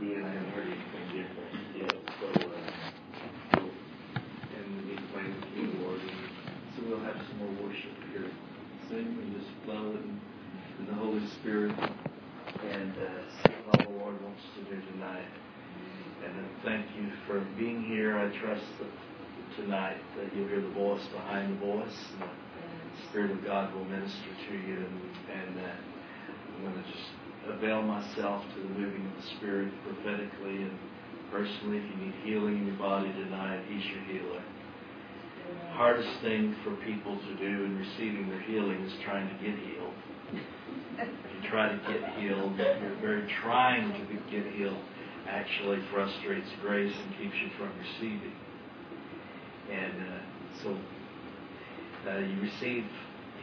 and I. So, uh, and we need to and so we'll have some more worship here. Sing and just flow in, in the Holy Spirit, and uh, see what the Lord wants to do tonight. And then thank you for being here. I trust that tonight that you'll hear the voice behind the voice. And the Spirit of God will minister to you, and, and uh, I'm going to just avail myself to the moving of the Spirit prophetically and personally. If you need healing in your body tonight, He's your healer. Hardest thing for people to do in receiving their healing is trying to get healed. If you try to get healed, you're very trying to get healed actually frustrates grace and keeps you from receiving. And uh, so uh, you receive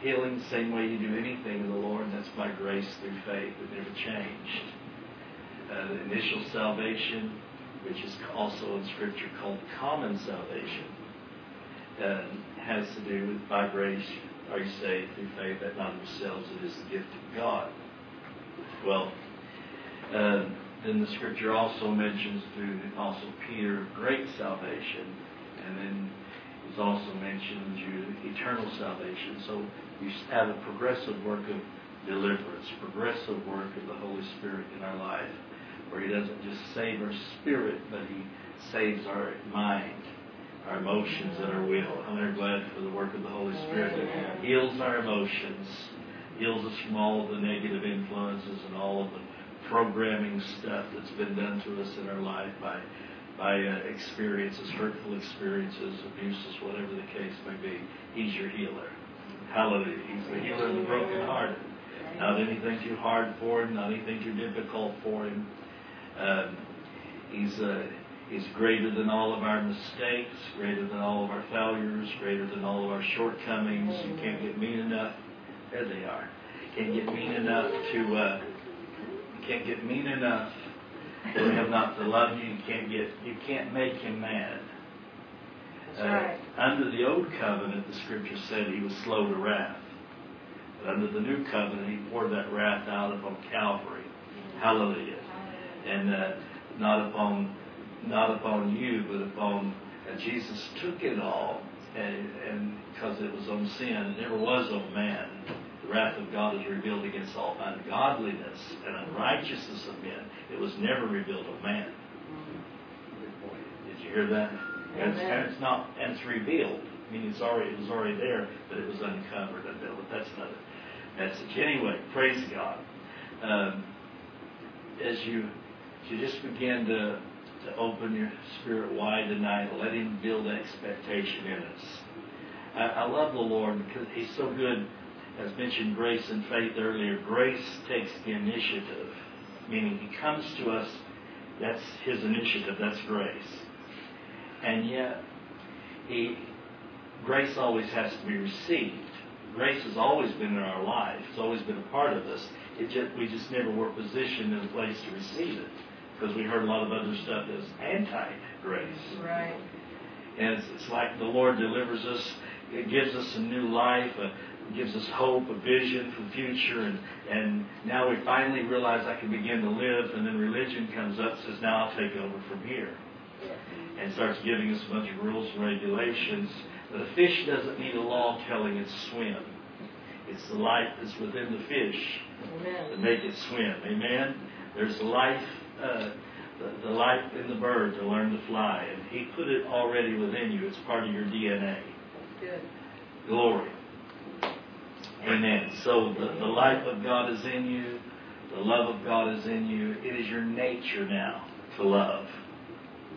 healing the same way you do anything in the Lord, that's by grace through faith. It never changed. Uh, the initial salvation, which is also in Scripture called common salvation, uh, has to do with by grace are you saved through faith, that not yourselves, it is the gift of God. Well, uh, then the Scripture also mentions through the Apostle Peter great salvation, and then is also mentioned eternal salvation. So you have a progressive work of deliverance, progressive work of the Holy Spirit in our life, where He doesn't just save our spirit, but He saves our mind, our emotions, and our will. I'm very glad for the work of the Holy Spirit that heals our emotions, heals us from all of the negative influences and all of the programming stuff that's been done to us in our life by by uh, experiences, hurtful experiences, abuses, whatever the case may be. He's your healer. Hallelujah. He's the healer of the brokenhearted. Not anything too hard for him, not anything too difficult for him. Um, he's uh, He's greater than all of our mistakes, greater than all of our failures, greater than all of our shortcomings. You can't get mean enough. There they are. Can't get mean enough to. Uh, can't get mean enough for him not to love you. You can't get. You can't make him mad. Uh. Under the old covenant, the scripture said he was slow to wrath. But under the new covenant, he poured that wrath out upon Calvary. Hallelujah. And uh, not upon not upon you, but upon and Jesus took it all, and because it was on sin, it never was on man. The wrath of God is revealed against all ungodliness and unrighteousness of men. It was never revealed on man. Did you hear that? And it's, and it's not, and it's revealed. I mean, it's already, it was already there, but it was uncovered. But that's another message. Anyway, praise God. Um, as you, as you just begin to to open your spirit wide tonight. Let Him build expectation in us. I, I love the Lord because He's so good. As mentioned, grace and faith earlier. Grace takes the initiative, meaning He comes to us. That's His initiative. That's grace. And yet, He grace always has to be received. Grace has always been in our life. It's always been a part of us. It just, we just never were positioned in a place to receive it because we heard a lot of other stuff that's anti-grace. Right. And it's, it's like the Lord delivers us, it gives us a new life, a, gives us hope, a vision for the future, and, and now we finally realize I can begin to live, and then religion comes up and says, now I'll take over from here. And starts giving us a bunch of rules and regulations. The fish doesn't need a law telling it to swim. It's the life that's within the fish Amen. that make it swim. Amen? There's life uh, the, the life in the bird to learn to fly. And He put it already within you. It's part of your DNA. Good. Glory. Amen. So the, the life of God is in you. The love of God is in you. It is your nature now to love.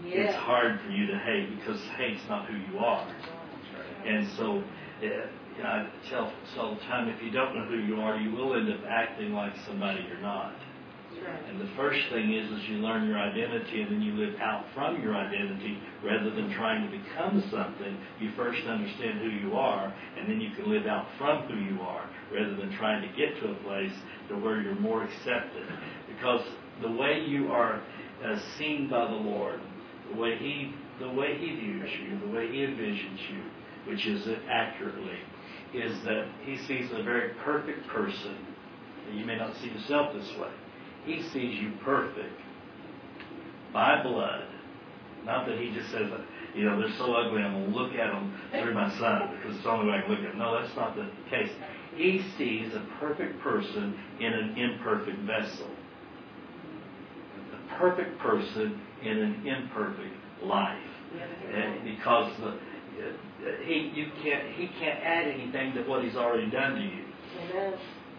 Yeah. It's hard for you to hate because hate's not who you are. And so, uh, you know, I tell all the time, if you don't know who you are, you will end up acting like somebody you're not. And the first thing is, is you learn your identity and then you live out from your identity rather than trying to become something. You first understand who you are and then you can live out from who you are rather than trying to get to a place to where you're more accepted. Because the way you are uh, seen by the Lord, the way He, the way He views you, the way He envisions you, which is accurately, is that He sees a very perfect person. You may not see yourself this way he sees you perfect. by blood. Not that he just says, you know, they're so ugly, I'm going to look at them through my son because it's the only way I can look at them. No, that's not the case. He sees a perfect person in an imperfect vessel. The perfect person in an imperfect life. And because the, he, you can't, he can't add anything to what he's already done to you. Amen.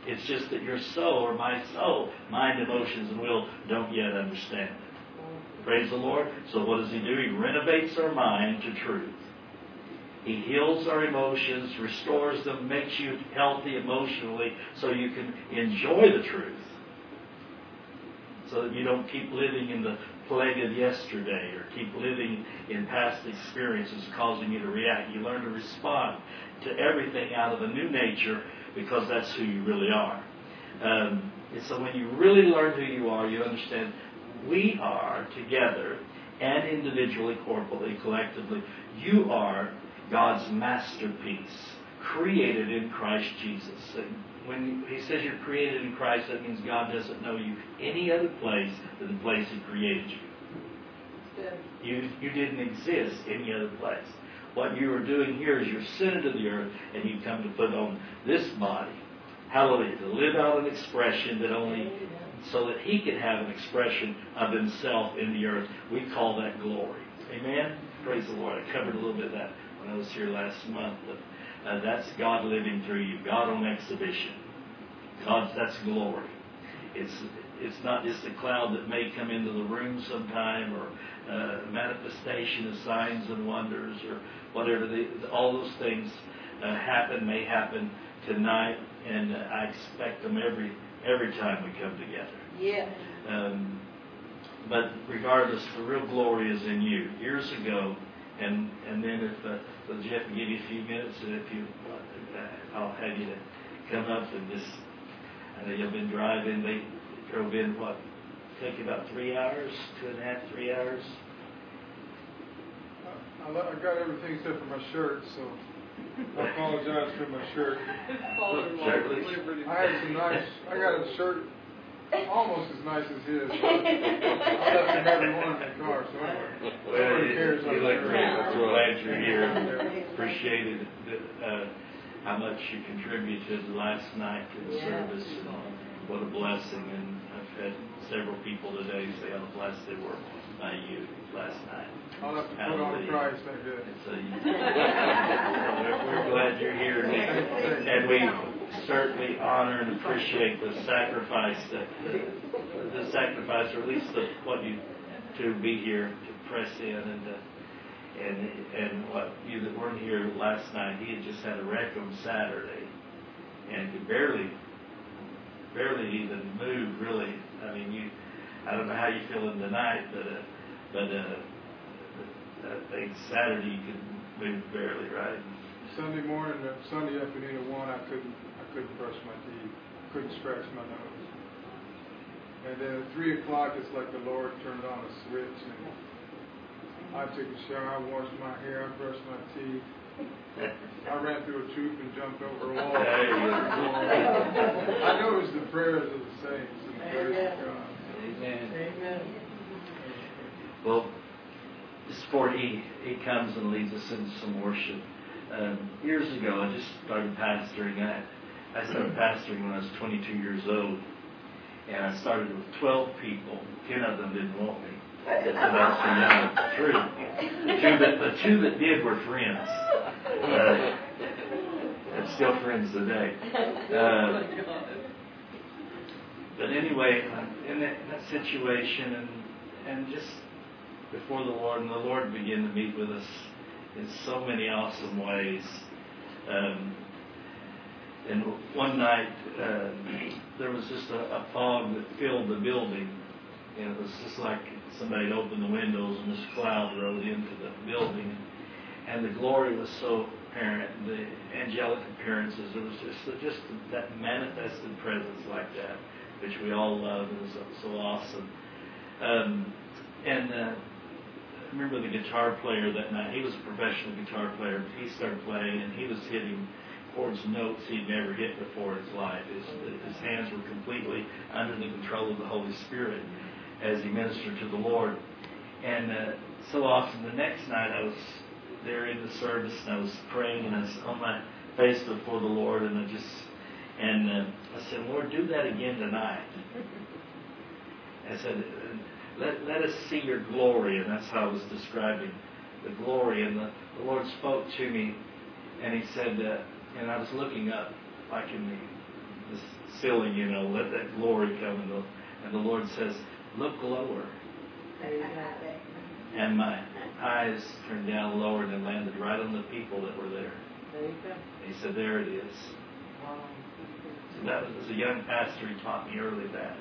It's just that your soul or my soul, mind, emotions, and will don't yet understand it. Praise the Lord. So what does he do? He renovates our mind to truth. He heals our emotions, restores them, makes you healthy emotionally so you can enjoy the truth. So that you don't keep living in the plague of yesterday or keep living in past experiences causing you to react. You learn to respond to everything out of a new nature because that's who you really are. Um, and so when you really learn who you are, you understand we are together and individually, corporately, collectively, you are God's masterpiece, created in Christ Jesus. And when he says you're created in Christ, that means God doesn't know you any other place than the place He created you. You, you didn't exist any other place. What you are doing here is you're sent into the earth and you come to put on this body. Hallelujah. To live out an expression that only so that he can have an expression of himself in the earth. We call that glory. Amen? Praise the Lord. I covered a little bit of that when I was here last month. But that's God living through you. God on exhibition. God, that's glory. It's it's not just a cloud that may come into the room sometime or uh, manifestation of signs and wonders or whatever. The, all those things uh, happen, may happen tonight, and uh, I expect them every every time we come together. Yeah. Um, but regardless, the real glory is in you. Years ago, and and then if uh, so Jeff will give you a few minutes, and if you, uh, I'll have you to come up and just. I know you've been driving. They drove in what? Take about three hours, two and a half, three hours. I, I got everything except for my shirt, so I apologize for my shirt. Certainly. I had some nice, I got a shirt almost as nice as his. but I left him every one in the car, so anyway. Well, Nobody you, cares you about look the great. shirt. We're glad you're here. Appreciated uh, how much you contributed last night to the Yeah. service. And what a blessing. And I've had several people today say how blessed they were by you last night. I'll have to put on a Hallelujah. price, I guess. So we're, we're glad you're here, Nick. And we certainly honor and appreciate the sacrifice that, the, the sacrifice, or at least the, what you, to be here, to press in and, uh, and, and what you that weren't here last night, he had just had a wreck on Saturday and could barely, barely even move really. I mean, you, I don't know how you feeling tonight, but, uh, but, uh, I think Saturday you could move barely, right? Sunday morning, uh, Sunday afternoon at one, I couldn't, couldn't brush my teeth, couldn't scratch my nose. And then at three o'clock, it's like the Lord turned on a switch, and I took a shower, I washed my hair, I brushed my teeth. I ran through a troop and jumped over a wall. There you go. I know it was the prayers of the saints and the praise of God. Amen. Amen. Well, just before he, he comes and leads us into some worship, um, years ago I just started pastoring. I, I started pastoring when I was 22 years old, and I started with 12 people. 10 of them didn't want me. Too young. It's true. The two that, the two that did were friends. Uh, and still friends today. Uh, but anyway, in that, that situation and, and just before the Lord, and the Lord began to meet with us in so many awesome ways. Um, and one night, uh, there was just a, a fog that filled the building. And it was just like somebody had opened the windows and this cloud rode into the building. And the glory was so apparent, the angelic appearances, it was just, just that manifested presence like that, which we all love and is so awesome. Um, and uh, I remember the guitar player that night. He was a professional guitar player. He started playing, and he was hitting notes he'd never hit before in his life. His, his hands were completely under the control of the Holy Spirit as he ministered to the Lord. And uh, so often the next night I was there in the service and I was praying and I was on my face before the Lord and I just and uh, I said, Lord, do that again tonight. I said, let, let us see your glory, and that's how I was describing the glory. And the, the Lord spoke to me, and He said, uh, and I was looking up, like in the, the ceiling, you know, let that glory come. And the, and the Lord says, look lower. There you go. And my eyes turned down lower and landed right on the people that were there. He said, there it is. So that was a young pastor, he taught me early that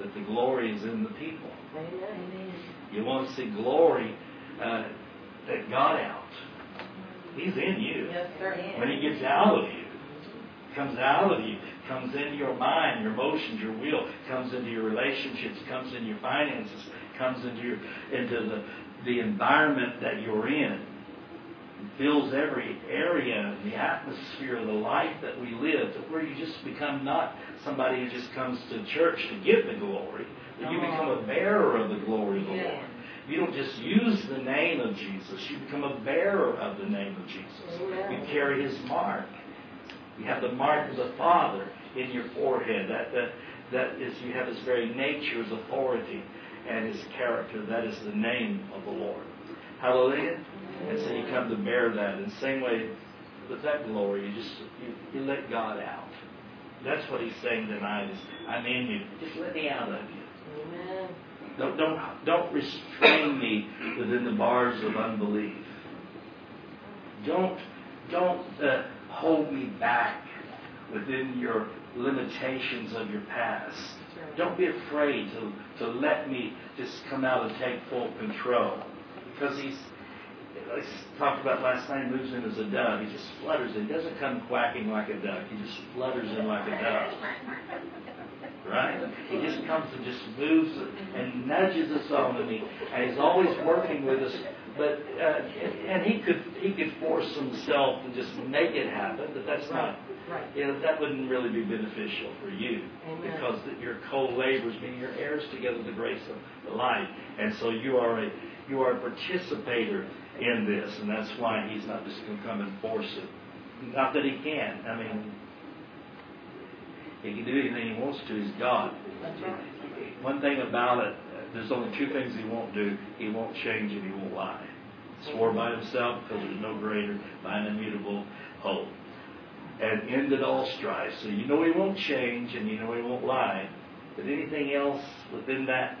that the glory is in the people. Amen. You want to see glory uh, that got out. He's in you. Yes, sir. When he gets out of you, comes out of you, comes into your mind, your emotions, your will, comes into your relationships, comes into your finances, comes into your into the the environment that you're in fills every area, the atmosphere, the life that we live, to where you just become not somebody who just comes to church to give the glory, but you become a bearer of the glory of the Lord. You don't just use the name of Jesus, you become a bearer of the name of Jesus. Amen. You carry his mark. You have the mark of the Father in your forehead. That, that, that is, you have his very nature, his authority, and his character. That is the name of the Lord. Hallelujah. And so you come to bear that. In the same way, with that glory, you just you, you let God out. That's what he's saying tonight is, I'm in you. Just let me out of you. Don't, don't, don't restrain me within the bars of unbelief. Don't, don't uh, hold me back within your limitations of your past. Don't be afraid to, to let me just come out and take full control. Because he's, I talked about last night, moves in as a dove. He just flutters in. He doesn't come quacking like a duck. He just flutters in like a dove. Right? He just comes and just moves and nudges us on, and, he, and he's always working with us. But uh, and, he could he could force himself and just make it happen, but that's not. Right. You know, that wouldn't really be beneficial for you Amen. because that you're co-laborers, meaning you're heirs together the grace of the light, and so you are a you are a participator in this, and that's why he's not just going to come and force it. Not that he can. I mean, he can do anything he wants to. He's God. One thing about it, there's only two things he won't do. He won't change and he won't lie. Swore by himself because there's no greater, by an immutable hope. And ended all strife. So you know he won't change and you know he won't lie. But anything else within that,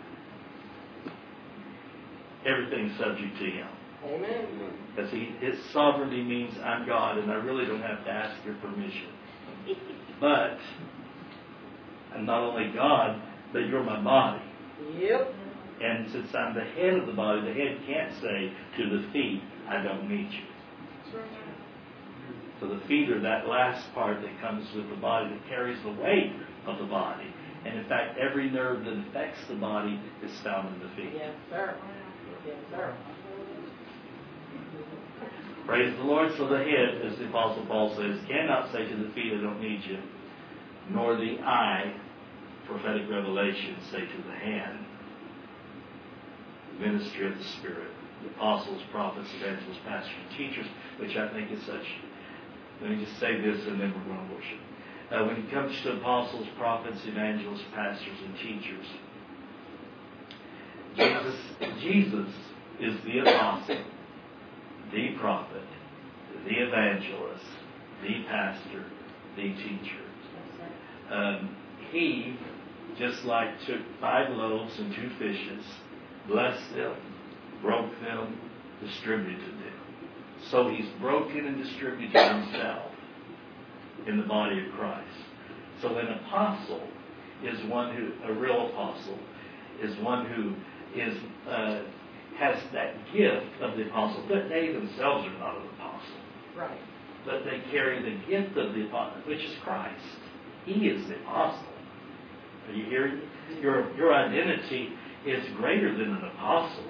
everything's subject to him. Amen. Because he, his sovereignty means I'm God and I really don't have to ask your permission. But I'm not only God, but you're my body. Yep. And since I'm the head of the body, the head can't say to the feet, I don't need you. So the feet are that last part that comes with the body that carries the weight of the body. And in fact, every nerve that affects the body is found in the feet. Yes, sir. Yes, sir. Praise the Lord. So the head, as the Apostle Paul says, cannot say to the feet, I don't need you, nor the eye, prophetic revelation, say to the hand, ministry of the Spirit, the apostles, prophets, evangelists, pastors, and teachers, which I think is such. Let me just say this and then we're going to worship. Uh, when it comes to apostles, prophets, evangelists, pastors, and teachers, Jesus, Jesus is the apostle, the prophet, the evangelist, the pastor, the teacher. Um, he just like took five loaves and two fishes, blessed them, broke them, distributed them. So he's broken and distributed himself in the body of Christ. So an apostle is one who, a real apostle, is one who is uh, has that gift of the apostle, but they themselves are not an apostle. Right. But they carry the gift of the apostle, which is Christ. He is the apostle. Are you hearing? Your your identity is greater than an apostle.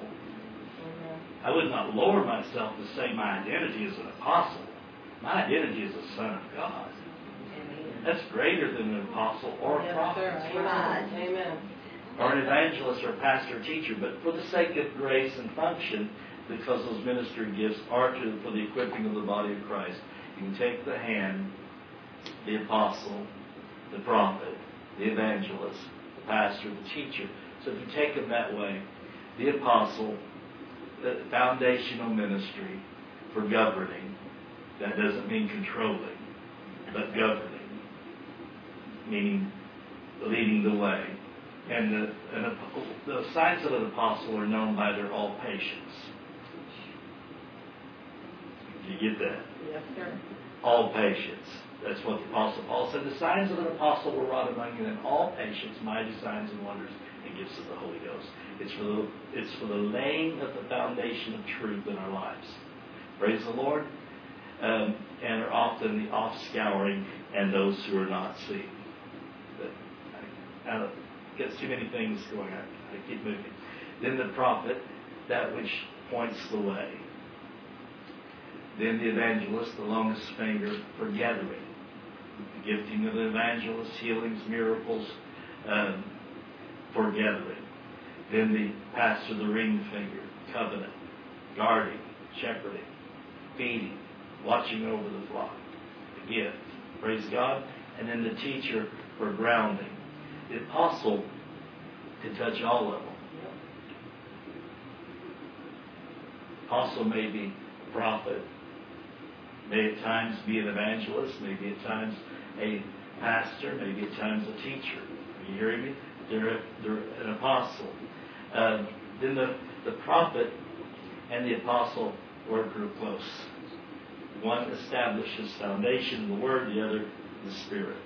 I would not lower myself to say my identity is an apostle. My identity is a son of God. Amen. That's greater than an apostle or a prophet. Amen. or an evangelist or pastor or teacher, but for the sake of grace and function, because those ministry gifts are to, for the equipping of the body of Christ, you can take the hand, the apostle, the prophet, the evangelist, the pastor, the teacher. So if you take them that way, the apostle, the foundational ministry for governing, that doesn't mean controlling, but governing, meaning leading the way. And the, and the signs of an apostle are known by their all patience. You get that? All patience. That's what the Apostle Paul said. The signs of an apostle were wrought among you in all patience, mighty signs and wonders, and gifts of the Holy Ghost. It's for the, it's for the laying of the foundation of truth in our lives. Praise the Lord. Um, and are often the off-scouring and those who are not seen. But I, I get too many things going on. I keep moving. Then the prophet, that which points the way. Then the evangelist, the longest finger for gathering. The gifting of the evangelist, healings, miracles, um, for gathering. Then the pastor, the ring finger, covenant, guarding, shepherding, feeding, watching over the flock, the gift. Praise God. And then the teacher for grounding. The apostle can touch all of them. Apostle may be a prophet, may at times be an evangelist, maybe at times a pastor, maybe at times a teacher. Are you hearing me? They're, they're an apostle. Uh, then the, the prophet and the apostle work real close. One establishes foundation in the Word, the other the Spirit.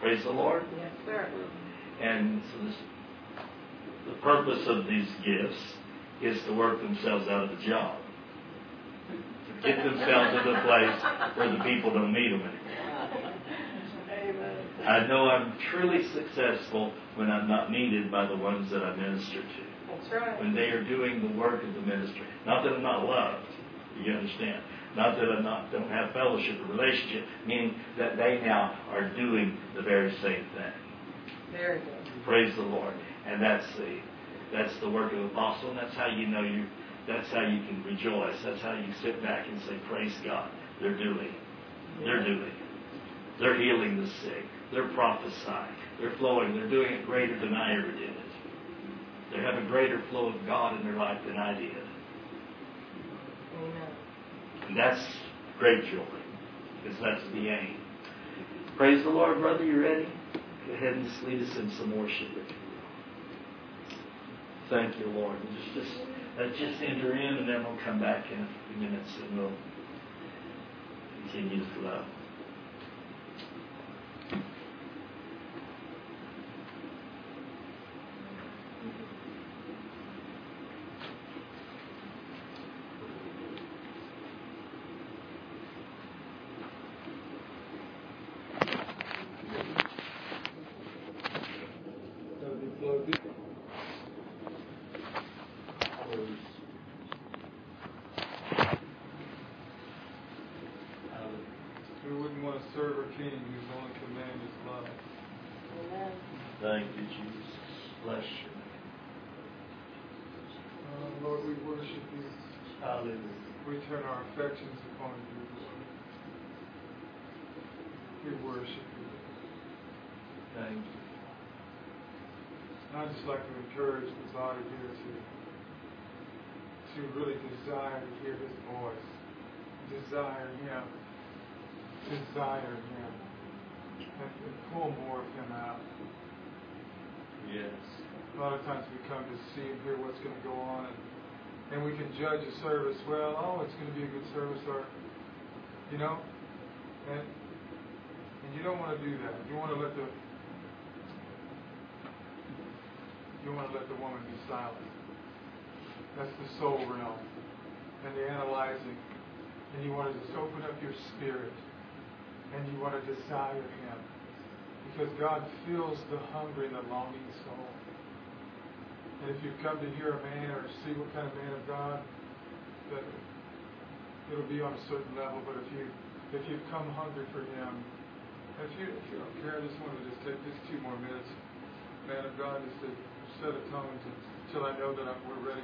Praise the Lord. Yes, sir. And so this, the purpose of these gifts is to work themselves out of the job. Get themselves to the place where the people don't need them anymore. Amen. I know I'm truly successful when I'm not needed by the ones that I minister to. That's right. When they are doing the work of the ministry. Not that I'm not loved, you understand. Not that I not don't have fellowship or relationship, meaning that they now are doing the very same thing. Very good. Praise the Lord. And that's the that's the work of the apostle, and that's how you know you that's how you can rejoice. That's how you sit back and say, Praise God. They're doing. They're doing. They're healing the sick. They're prophesying. They're flowing. They're doing it greater than I ever did it. They have a greater flow of God in their life than I did. Amen. And that's great joy. Because that's the aim. Praise the Lord, brother. You ready? Go ahead and just lead us in some worship. if you will. Thank you, Lord. And Just, just, let's just enter in, and then we'll come back in a few minutes, and we'll continue to flow. Gotta be plugged in. We wouldn't want to serve a king whose only command is love. Amen. Thank you, Jesus. Bless you. Uh, Lord, we worship you. Hallelujah. We turn our affections upon you, Lord. We worship you. Thank you. I'd just like to encourage the body here to to really desire to hear his voice. Desire him. Desire him. And, and pull more of him out. Yes. A lot of times we come to see and hear what's going to go on, and, and we can judge a service. Well, oh, it's going to be a good service, or you know, and and you don't want to do that. You want to let the you want to let the woman be silent. That's the soul realm, and the analyzing, and you want to just open up your spirit, and you want to desire Him, because God fills the hungry and the longing soul. And if you've come to hear a man or see what kind of man of God, that it'll be on a certain level. But if you if you've come hungry for Him, if you if you don't care, I just want to just take just two more minutes, man of God, just to set till I know that I'm, we're ready.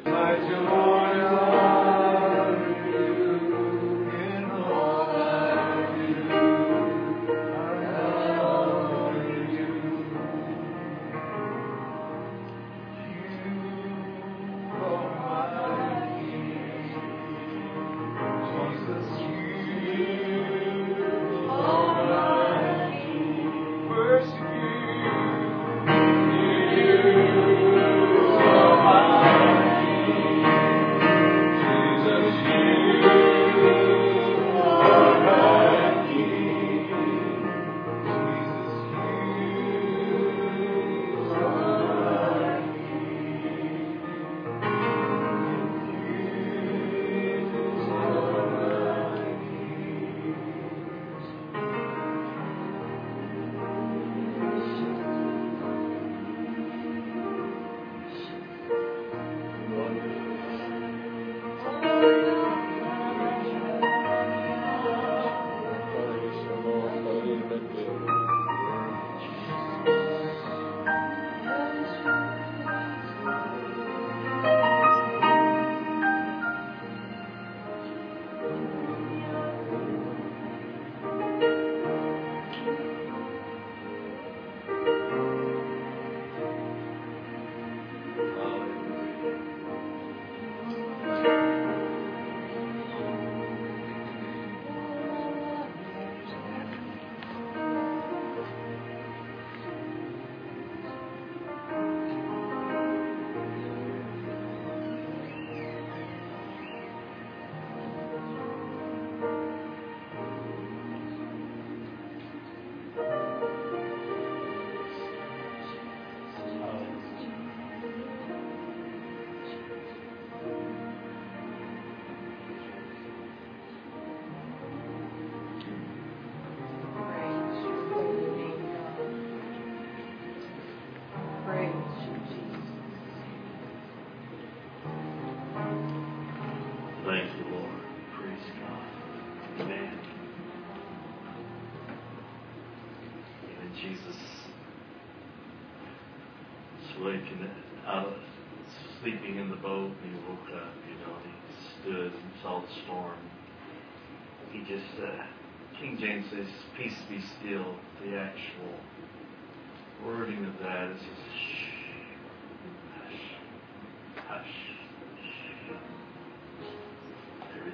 Thank you, Lord. Praise God. Amen. Even Jesus waking out of sleeping in the boat and he woke up, you know, and he stood and saw the storm. He just, uh, King James says, peace be still. The actual wording of that is just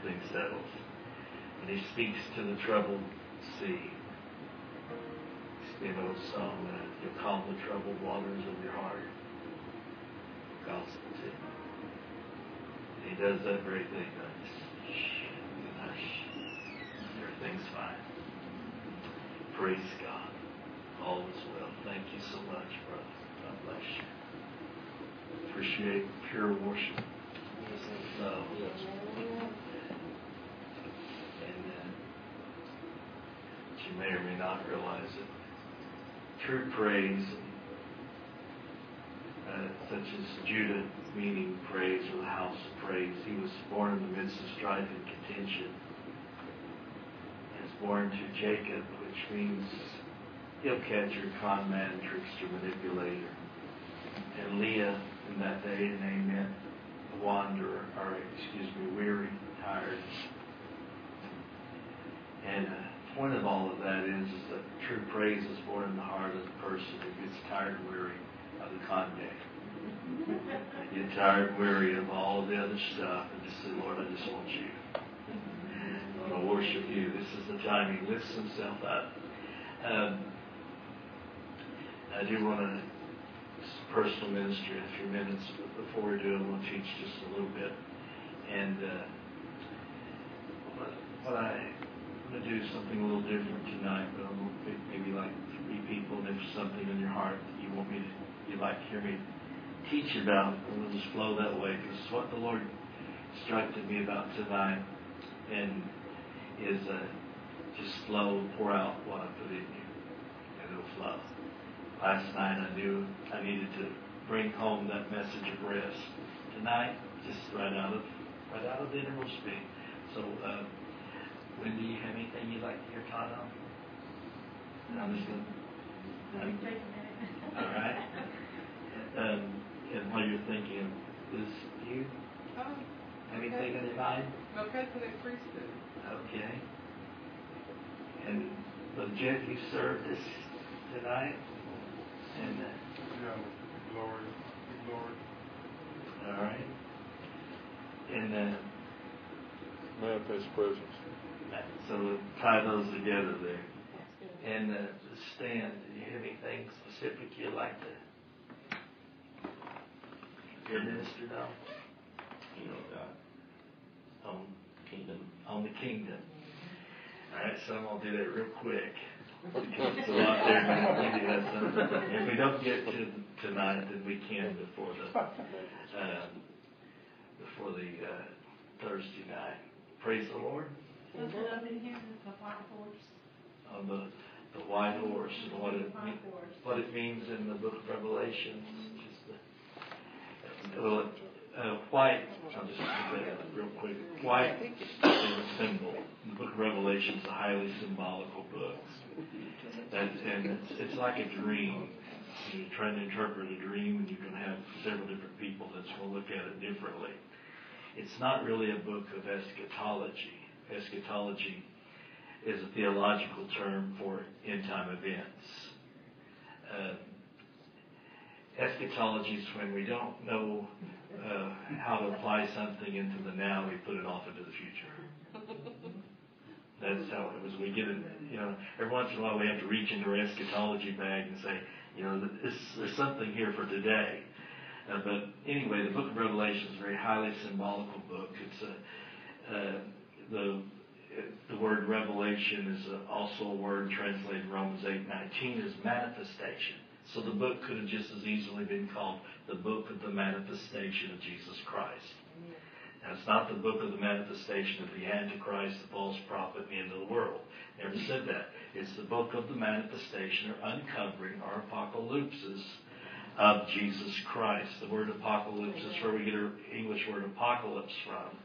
Everything settles. And he speaks to the troubled sea. You know, a song that you'll calm the troubled waters of your heart. Gospel too. He does that very thing. just Shh, hush. Everything's fine. Praise God. All is well. Thank you so much, brother. God bless you. Appreciate pure worship. Love. And uh, you may or may not realize it. True praise, uh, such as Judah, meaning praise or the house of praise. He was born in the midst of strife and contention. He was born to Jacob, which means heel catcher, con man, trickster, manipulator. And Leah in that day, the name meant wanderer, or excuse me, weary, tired. And the point of all of that is, is that true praise is born in the heart of the person who gets tired and weary of the context. They get tired and weary of all of the other stuff and just say, Lord, I just want you. I want to worship you. This is the time he lifts himself up. Um, I do want to personal ministry in a few minutes, but before we do, I want to teach just a little bit. And uh, what I want to do something a little different tonight, but going maybe like three people, if there's something in your heart that you want me to, you'd like to hear me teach about, and we'll just flow that way, because it's what the Lord instructed me about tonight, and is uh, just flow, pour out what I put in you, and it'll flow. Last night I knew I needed to bring home that message of rest. Tonight, just right out of right out of the innermost being. So, uh, Wendy, you have anything you'd like to hear taught on? I'm just gonna. Take a minute. All right. Um, and while you're thinking, is you, Oh, anything in your mind? Melchizedek priesthood. Okay. And, but Jeff, you served this tonight? And, uh, Yeah, glory, glory. all right. And, uh, Manifest presence. So tie those together there. And, uh, Stan, do you have anything specific you'd like to, your minister now? You know, God. On kingdom, on the kingdom. All right, so I'm gonna do that real quick. It's a lot there. Maybe that's something. If we don't get to tonight, then we can before the, um, before the, uh, Thursday night. Praise the Lord Something up in here, the white horse. on the, the white horse and what it, White mean- horse. what it means in the book of Revelations. Just the, well, uh, white, I'll just say that real quick. White is a symbol. The book of Revelation is a highly symbolical book. And, and it's, it's like a dream. You're trying to interpret a dream, and you can have several different people that's going to look at it differently. It's not really a book of eschatology. Eschatology is a theological term for end time events. Uh, eschatology is when we don't know uh, how to apply something into the now, we put it off into the future. That's how it was. We get it, you know, every once in a while we have to reach into our eschatology bag and say, you know, this, there's something here for today. Uh, but anyway, the book of Revelation is a very highly symbolical book. It's a, uh, the, the word revelation is also a word translated in Romans 8:19 as manifestation. So the book could have just as easily been called the book of the manifestation of Jesus Christ. Now, it's not the book of the manifestation of the Antichrist, the false prophet, the end of the world. Never said that. It's the book of the manifestation or uncovering or apocalypsis of Jesus Christ. The word apocalypse is where we get our English word apocalypse from.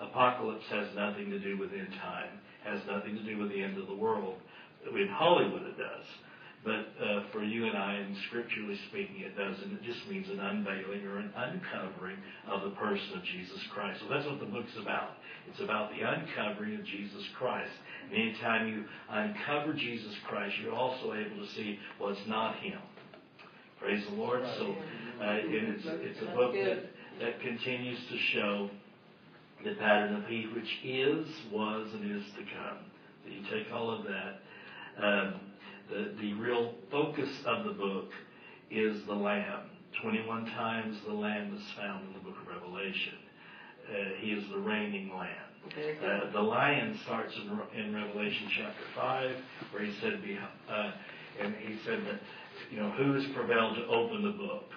Apocalypse has nothing to do with end time, has nothing to do with the end of the world. In Hollywood it does. But uh, for you and I, and scripturally speaking, it doesn't. It just means an unveiling or an uncovering of the person of Jesus Christ. So that's what the book's about. It's about the uncovering of Jesus Christ. And anytime you uncover Jesus Christ, you're also able to see what's not Him. Praise the Lord. So, uh, it's, it's a book that, that continues to show the pattern of He which is, was, and is to come. So you take all of that. Um, the, the real focus of the book is the Lamb. 21 times the Lamb is found in the book of Revelation. Uh, he is the reigning Lamb. Uh, the lion starts in, in Revelation chapter 5, where he said, uh, and he said that, you know, who has prevailed to open the book?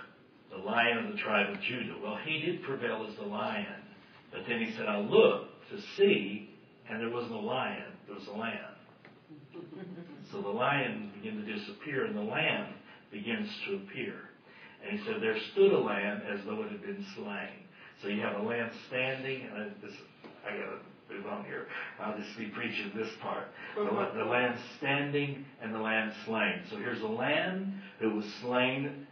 The lion of the tribe of Judah. Well, he did prevail as the lion. But then he said, I looked to see, and there was no lion, there was a lamb. So the lion began to disappear, and the lamb begins to appear. And he said, There stood a lamb as though it had been slain. So you have a lamb standing, and I, this, I got to move on here. I'll just be preaching this part. The, the lamb standing and the lamb slain. So here's a lamb who was slain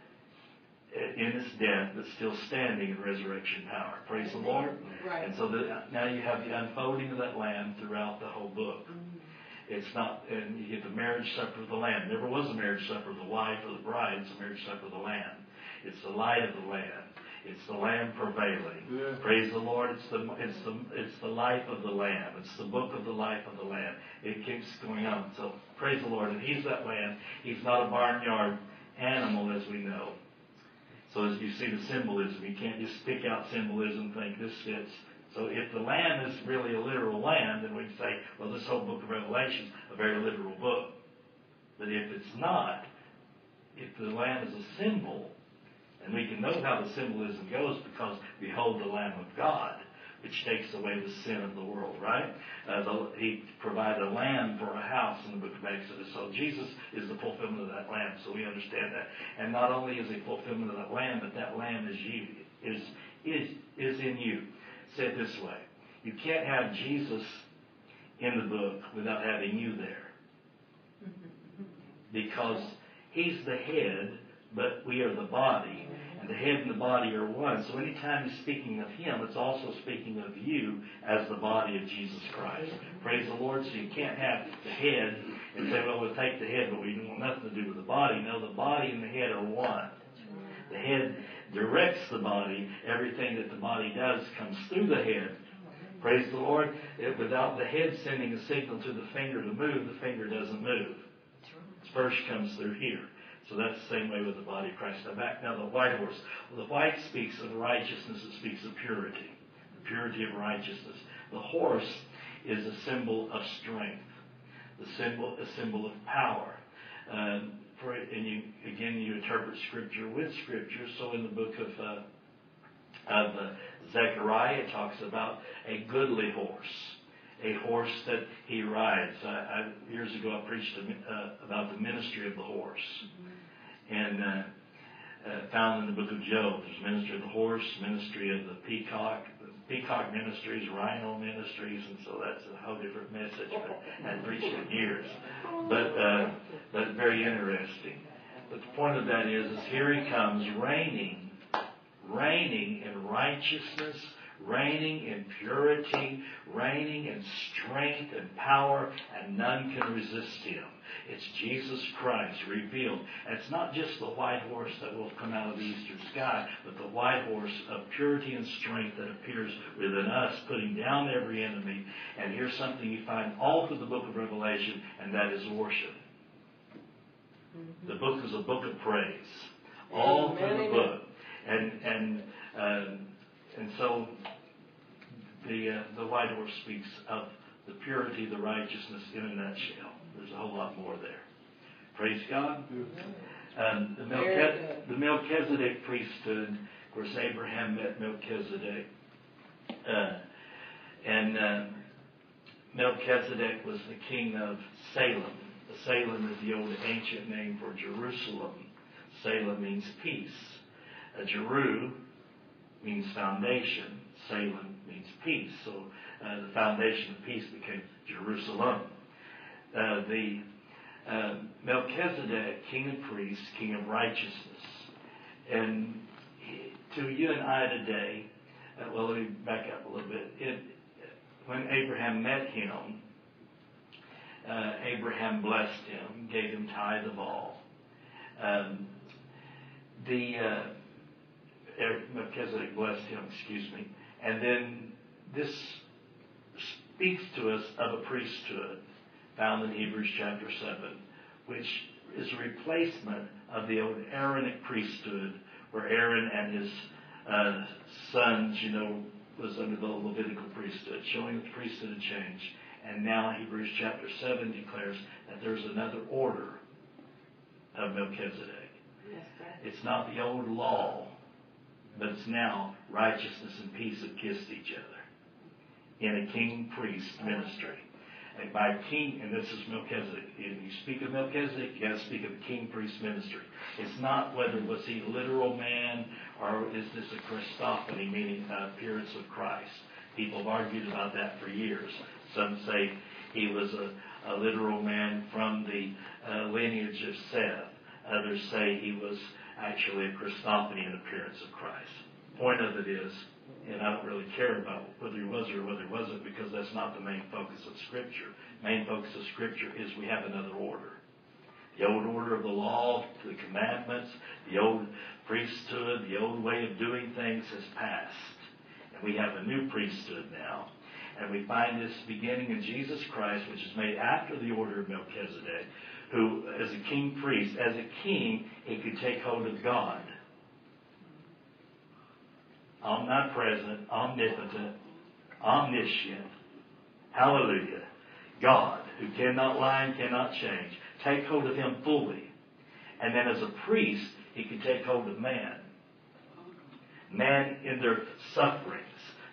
Uh, in his death, but still standing in resurrection power. Praise the Lord. Right. And so the, now you have the unfolding of that lamb throughout the whole book. Mm-hmm. It's not, and you get the marriage supper of the Lamb. Never was a marriage supper of the wife or the bride. It's a marriage supper of the Lamb. It's the light of the Lamb. It's the Lamb prevailing. Yeah. Praise the Lord. It's the it's the it's the life of the Lamb. It's the book of the life of the Lamb. It keeps going on. So praise the Lord. And He's that Lamb. He's not a barnyard animal as we know. So as you see the symbolism, you can't just pick out symbolism think this fits. So if the lamb is really a literal lamb, then we'd say, well, this whole book of Revelation is a very literal book. But if it's not, if the lamb is a symbol, and we can know how the symbolism goes because behold the Lamb of God, which takes away the sin of the world, right? Uh, the, he provided a lamb for a house in the book of Exodus. So Jesus is the fulfillment of that lamb. So we understand that. And not only is he fulfillment of that lamb, but that lamb is you, is is is in you. Said this way, you can't have Jesus in the book without having you there, because he's the head, but we are the body. And the head and the body are one. So anytime he's speaking of him, it's also speaking of you as the body of Jesus Christ. Praise the Lord. So you can't have the head and say, well, we'll take the head, but we don't want nothing to do with the body. No, the body and the head are one. The head directs the body. Everything that the body does comes through the head. Praise the Lord. It, without the head sending a signal to the finger to move, the finger doesn't move. It first comes through here. So that's the same way with the body of Christ. Now back now the white horse. Well, the white speaks of righteousness. It speaks of purity. The purity of righteousness. The horse is a symbol of strength. The symbol, a symbol of power. Um, for and you again you interpret Scripture with Scripture. So in the book of uh, of uh, Zechariah, it talks about a goodly horse, a horse that he rides. I, I, years ago, I preached uh, about the ministry of the horse, and uh, uh, found in the book of Job. There's ministry of the horse, ministry of the peacock, peacock ministries, rhino ministries, and so that's a whole different message. But I preached years, but uh, but very interesting. But the point of that is, is here he comes, reigning, reigning in righteousness, reigning in purity, reigning in strength and power, and none can resist him. It's Jesus Christ revealed. And it's not just the white horse that will come out of the eastern sky, but the white horse of purity and strength that appears within us, putting down every enemy. And here's something you find all through the book of Revelation, and that is worship. The book is a book of praise. All through the book. And and um, and so the uh, the white horse speaks of the purity, the righteousness in a nutshell. There's a whole lot more there. Praise God. Um, the, Melchizedek, the Melchizedek priesthood, of course, Abraham met Melchizedek. Uh, and uh, Melchizedek was the king of Salem. Salem is the old ancient name for Jerusalem. Salem means peace. Uh, Jeru means foundation. Salem means peace. So uh, the foundation of peace became Jerusalem. Uh, the uh, Melchizedek, king of priests, king of righteousness. And he, to you and I today, uh, well, let me back up a little bit. It, when Abraham met him, uh, Abraham blessed him, gave him tithe of all. Um, the uh, Melchizedek blessed him, excuse me, and then this speaks to us of a priesthood found in Hebrews chapter 7, which is a replacement of the old Aaronic priesthood, where Aaron and his uh, sons, you know, was under the Levitical priesthood, showing that the priesthood had changed. And now Hebrews chapter 7 declares that there's another order of Melchizedek. Yes, It's not the old law, but it's now righteousness and peace have kissed each other in a king priest ministry. And by king, and this is Melchizedek. If you speak of Melchizedek, you got to speak of king priest ministry. It's not whether was he a literal man or is this a Christophany, meaning an appearance of Christ. People have argued about that for years. Some say he was a, a literal man from the uh, lineage of Seth. Others say he was actually a Christophany in appearance of Christ. Point of it is, and I don't really care about whether he was or whether he wasn't because that's not the main focus of Scripture. Main focus of Scripture is we have another order. The old order of the law, the commandments, the old priesthood, the old way of doing things has passed. And we have a new priesthood now. And we find this beginning in Jesus Christ, which is made after the order of Melchizedek, who, as a king priest, as a king, he could take hold of God omnipresent, omnipotent, omniscient. Hallelujah. God, who cannot lie and cannot change. Take hold of him fully. And then as a priest, he could take hold of man. Man in their sufferings,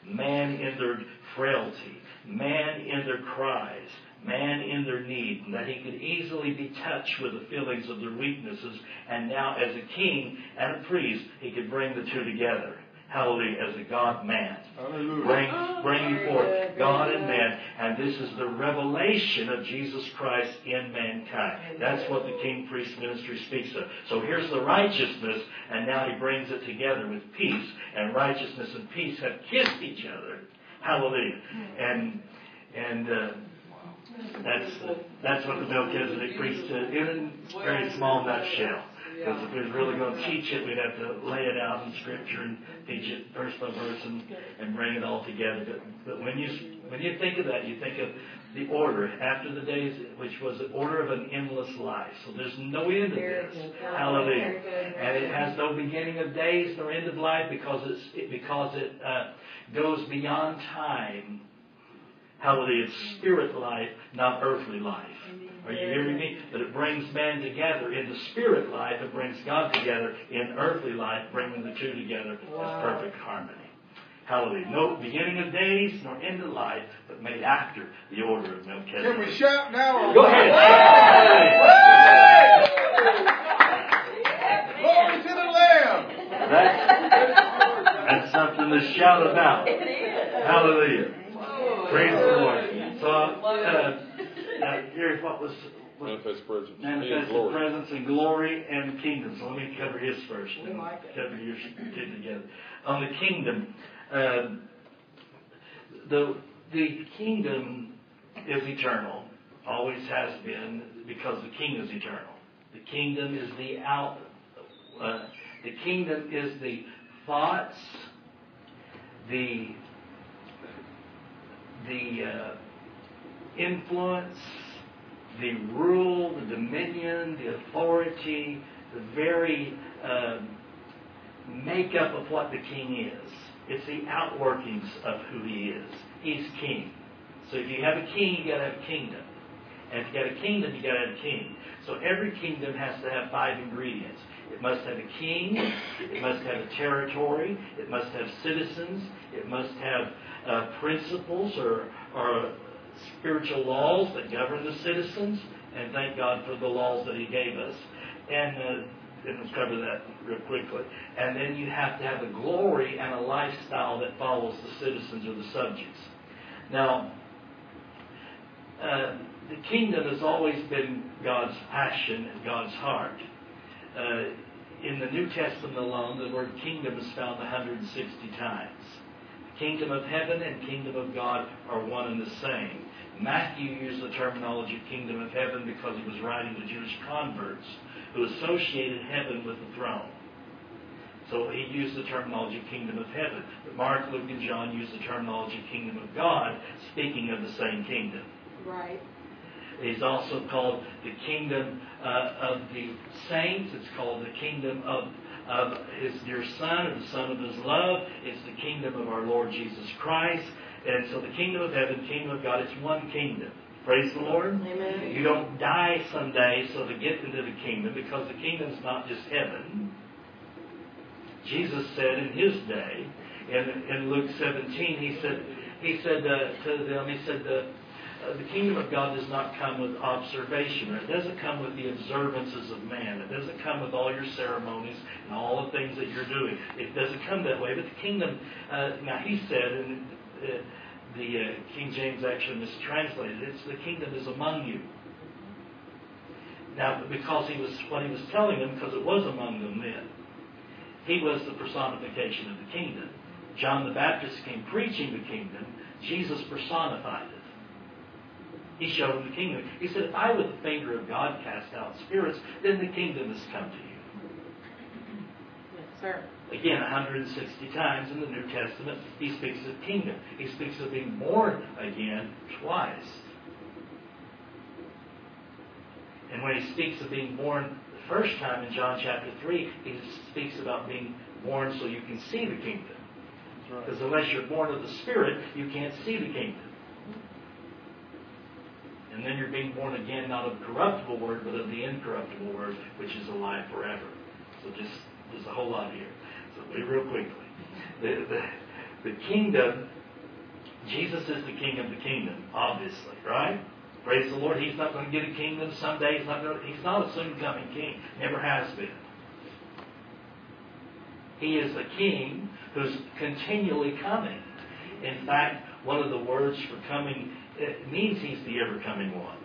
man in their frailty, man in their cries, man in their need, and that he could easily be touched with the feelings of their weaknesses. And now, as a king and a priest, he could bring the two together Hallelujah, as a God man. Hallelujah. Bring, bringing forth God and man. And this is the revelation of Jesus Christ in mankind. That's what the king priest ministry speaks of. So here's the righteousness, and now he brings it together with peace. And righteousness and peace have kissed each other. Hallelujah. And, and, uh, that's, that's what the Melchizedek priesthood, in a very small nutshell. Because if we was really going to teach it, we'd have to lay it out in Scripture and teach it verse by verse and, and bring it all together. But, but when you when you think of that, you think of the order after the days, which was the order of an endless life. So there's no end to this. Hallelujah. And it has no beginning of days nor end of life because it's it, because it uh, goes beyond time. Hallelujah. It's spirit life, not earthly life. Are you hearing me? That it brings man together in the spirit life. It brings God together in earthly life, bringing the two together as perfect harmony. Hallelujah. No beginning of days nor end of life, but made after the order of Melchizedek. Can we shout now? Or Go ahead. Glory to the Lamb. That's, that's something to shout about. Hallelujah. Praise the Lord. So, uh, uh, here's what was, was Manifest presence. and glory. presence and glory and kingdom. So let me cover his first and cover yours together. On the kingdom, um, the the kingdom is eternal, always has been, because the king is eternal. The kingdom is the out. Uh, the kingdom is the thoughts, the the uh, influence, the rule, the dominion, the authority, the very um, makeup of what the king is. It's the outworkings of who he is. He's king. So if you have a king, you got to have a kingdom. And if you got a kingdom, you got to have a king. So every kingdom has to have five ingredients. It must have a king. It must have a territory. It must have citizens. It must have uh, principles or, or spiritual laws that govern the citizens. And thank God for the laws that He gave us. And uh, let's cover that real quickly. And then you have to have a glory and a lifestyle that follows the citizens or the subjects. Now, uh, the kingdom has always been God's passion and God's heart. Uh, in the New Testament alone, the word kingdom is found 160 times. Kingdom of heaven and kingdom of God are one and the same. Matthew used the terminology kingdom of heaven because he was writing to Jewish converts who associated heaven with the throne. So he used the terminology kingdom of heaven. But Mark, Luke, and John used the terminology kingdom of God, speaking of the same kingdom. Right. He's also called the kingdom uh, of the saints. It's called the kingdom of, of his dear Son, or the Son of his love. It's the kingdom of our Lord Jesus Christ. And so the kingdom of heaven, kingdom of God, it's one kingdom. Praise the Lord. Amen. You don't die someday so to get into the kingdom because the kingdom's not just heaven. Jesus said in his day, in, in Luke 17, he said, he said uh, to them, he said, uh, uh, the kingdom of God does not come with observation, or it doesn't come with the observances of man. It doesn't come with all your ceremonies and all the things that you're doing. It doesn't come that way. But the kingdom, uh, now he said, and uh, the uh, King James actually mistranslated, it's the kingdom is among you. Now, because he was what he was telling them, because it was among them then, he was the personification of the kingdom. John the Baptist came preaching the kingdom. Jesus personified it. He showed them the kingdom. He said, If I with the finger of God cast out spirits, then the kingdom has come to you. Yes, sir. Again, 160 times in the New Testament, he speaks of kingdom. He speaks of being born again twice. And when he speaks of being born the first time in John chapter 3, he speaks about being born so you can see the kingdom. That's right. Because unless you're born of the Spirit, you can't see the kingdom. And then you're being born again, not of corruptible word, but of the incorruptible word, which is alive forever. So just there's a whole lot here. So real quickly. The, the, the kingdom, Jesus is the king of the kingdom, obviously, right? Praise the Lord. He's not going to get a kingdom someday. He's not, going to, he's not a soon coming king. Never has been. He is a king who's continually coming. In fact, one of the words for coming it means he's the ever coming one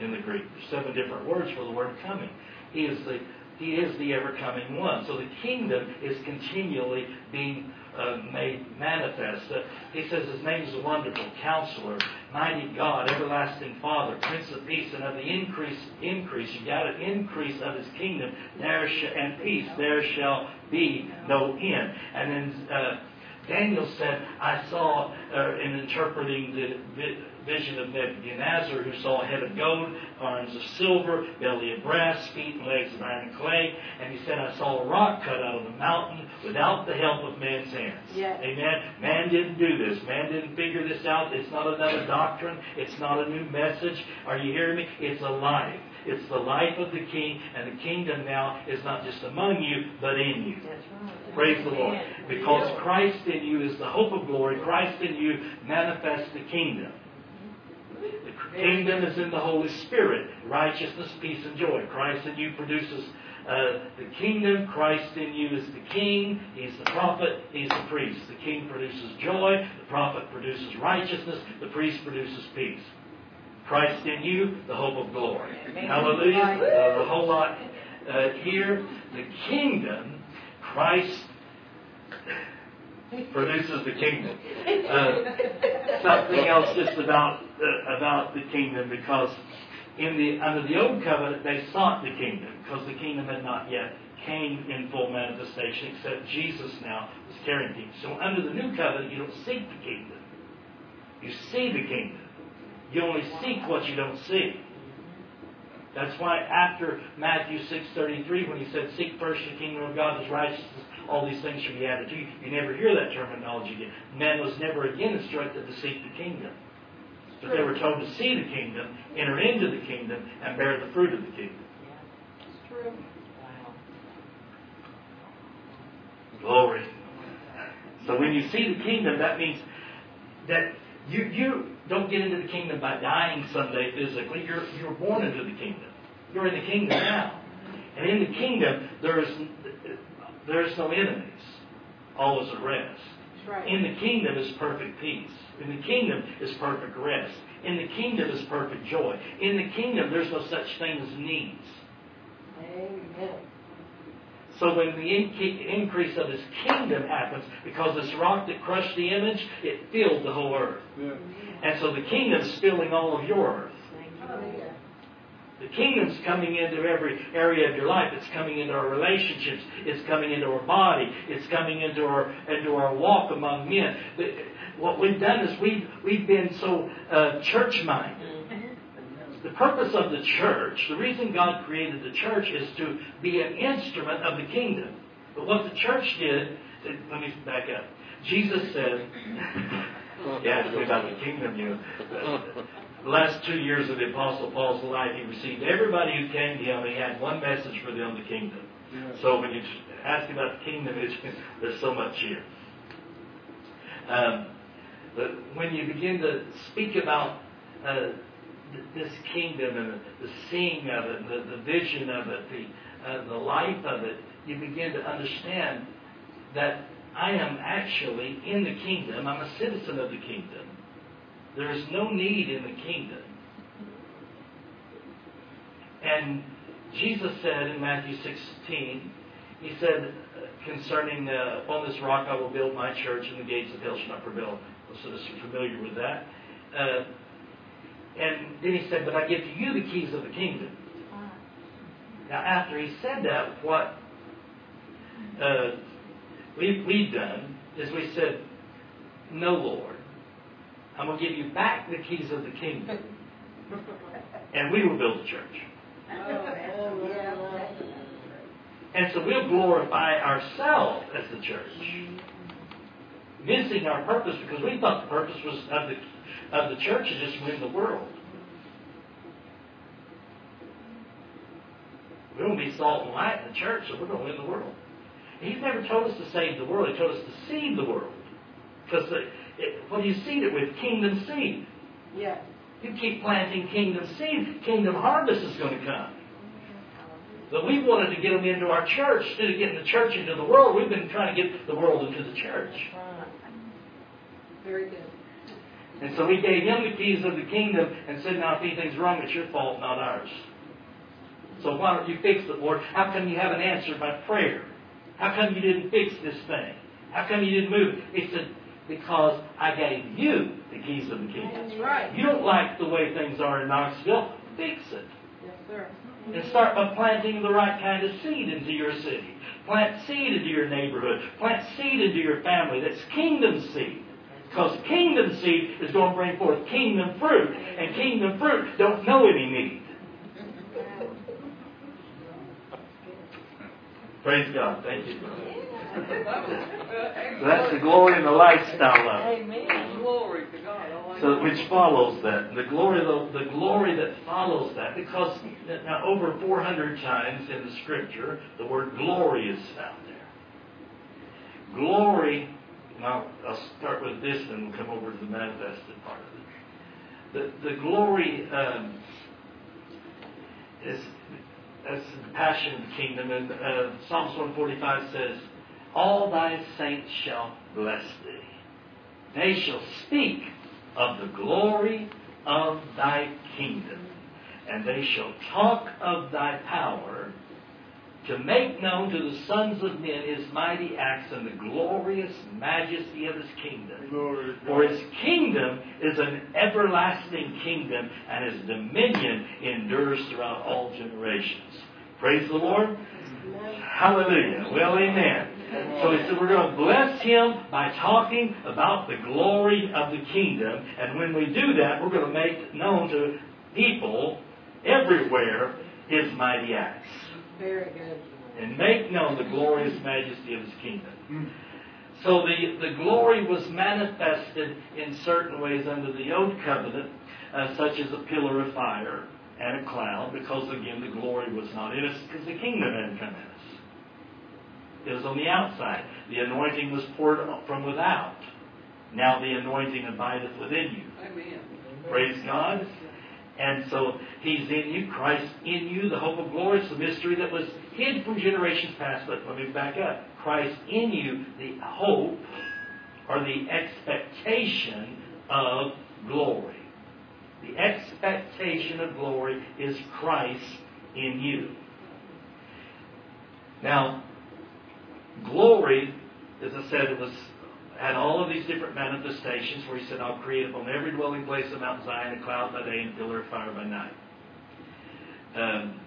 in the Greek. There's seven different words for the word coming. He is the he is the ever coming one. So the kingdom is continually being uh, made manifest. Uh, he says his name is a wonderful counselor, mighty God, everlasting Father, Prince of Peace, and of the increase, increase, you got it, increase of his kingdom, there sh- and peace, there shall be no end. And then uh, Daniel said, I saw uh, in interpreting the vision of Nebuchadnezzar, who saw a head of gold, arms of silver, belly of brass, feet and legs of iron and clay. And he said, I saw a rock cut out of the mountain without the help of man's hands. Yes. Amen. Man didn't do this. Man didn't figure this out. It's not another doctrine. It's not a new message. Are you hearing me? It's alive. It's the life of the king, and the kingdom now is not just among you, but in you. Right. Praise the Lord. Because Christ in you is the hope of glory, Christ in you manifests the kingdom. Kingdom is in the Holy Spirit. Righteousness, peace, and joy. Christ in you produces uh, the kingdom. Christ in you is the king. He's the prophet. He's the priest. The king produces joy. The prophet produces righteousness. The priest produces peace. Christ in you, the hope of glory. Hallelujah. Uh, the whole lot uh, here. The kingdom, Christ produces the kingdom. Uh, something else just about uh, about the kingdom because in the under the old covenant they sought the kingdom because the kingdom had not yet came in full manifestation except Jesus now was carrying kingdom. So under the new covenant you don't seek the kingdom. You see the kingdom. You only seek what you don't see. That's why after Matthew 6.33, when he said, Seek first the kingdom of God, his righteousness, all these things should be added to you, you never hear that terminology again. Man was never again instructed to seek the kingdom. But they were told to see the kingdom, enter into the kingdom, and bear the fruit of the kingdom. It's true. Glory. So when you see the kingdom, that means that you, you don't get into the kingdom by dying someday physically. You're, you're born into the kingdom. You're in the kingdom now. And in the kingdom, there is, there is no enemies. All is at rest. Right. In the kingdom is perfect peace. In the kingdom is perfect rest. In the kingdom is perfect joy. In the kingdom, there's no such thing as needs. Amen. So when the increase of his kingdom happens, because this rock that crushed the image, it filled the whole earth. Yeah. And so the kingdom's filling all of your earth. Hallelujah. The kingdom's coming into every area of your life. It's coming into our relationships. It's coming into our body. It's coming into our into our walk among men. The- What we've done is we've we've been so uh, church minded. The purpose of the church, the reason God created the church is to be an instrument of the kingdom. But what the church did, let me back up. Jesus said, yeah, it's about the kingdom, you know. The last two years of the Apostle Paul's life, he received everybody who came to him, he had one message for them, the kingdom. Yeah. So when you ask about the kingdom, there's so much here. Um, but when you begin to speak about uh, th- this kingdom and the, the seeing of it, the, the vision of it, the, uh, the life of it, you begin to understand that I am actually in the kingdom. I'm a citizen of the kingdom. There is no need in the kingdom. And Jesus said in Matthew 16, He said concerning, uh, upon this rock I will build my church, and the gates of hell shall not prevail. So this is familiar with that. Uh, and then He said, But I give to you the keys of the kingdom. Now, after He said that, what uh, we, we've done is we said, No, Lord. I'm going to give you back the keys of the kingdom. And we will build a church. Oh. And so we'll glorify ourselves as the church. Missing our purpose because we thought the purpose was of the, of the church is just win the world. We don't be salt and light in the church, so we're going to win the world. He's never told us to save the world. He told us to seed the world. Because what do you seed it with? Kingdom seed. Yeah. You keep planting kingdom seed, kingdom harvest is going to come. But we wanted to get them into our church instead of getting the church into the world. We've been trying to get the world into the church. Very good. And so we gave him the keys of the kingdom and said, now if anything's wrong, it's your fault, not ours. So why don't you fix it, Lord? How come you haven't answered my prayer? How come you didn't fix this thing? How come you didn't move it? He said, because I gave you the keys of the kingdom. That's right. You don't like the way things are in Knoxville, fix it. Yes, sir. And start by planting the right kind of seed into your city. Plant seed into your neighborhood. Plant seed into your family. That's kingdom seed. Because kingdom seed is going to bring forth kingdom fruit. And kingdom fruit don't know any need. Praise God. Thank you. So that's the glory and the lifestyle of it. Amen. Glory to God. So which follows that the glory, the, the glory that follows that, because now over 400 times in the Scripture the word glory is found there. Glory. Now I'll start with this, and we'll come over to the manifested part of it. The the glory um, is that's the passion of the kingdom, and uh, Psalms 145 says, "All thy saints shall bless thee." They shall speak of the glory of thy kingdom, and they shall talk of thy power to make known to the sons of men his mighty acts and the glorious majesty of his kingdom. Glory For his kingdom is an everlasting kingdom, and his dominion endures throughout all generations. Praise the Lord. Hallelujah. Well, amen. So he said, we're going to bless him by talking about the glory of the kingdom. And when we do that, we're going to make known to people everywhere his mighty acts. Very good. And make known the glorious majesty of his kingdom. So the, the glory was manifested in certain ways under the old covenant, uh, such as a pillar of fire and a cloud, because again the glory was not in us, because the kingdom hadn't come in us. It was on the outside. The anointing was poured from without. Now the anointing abideth within you. Amen. Praise God. And so He's in you, Christ in you, the hope of glory. It's the mystery that was hid from generations past. But let me back up. Christ in you, the hope or the expectation of glory. The expectation of glory is Christ in you. Now, glory, as I said, it was had all of these different manifestations where he said, I'll create upon every dwelling place of Mount Zion a cloud by day and pillar of fire by night. Um,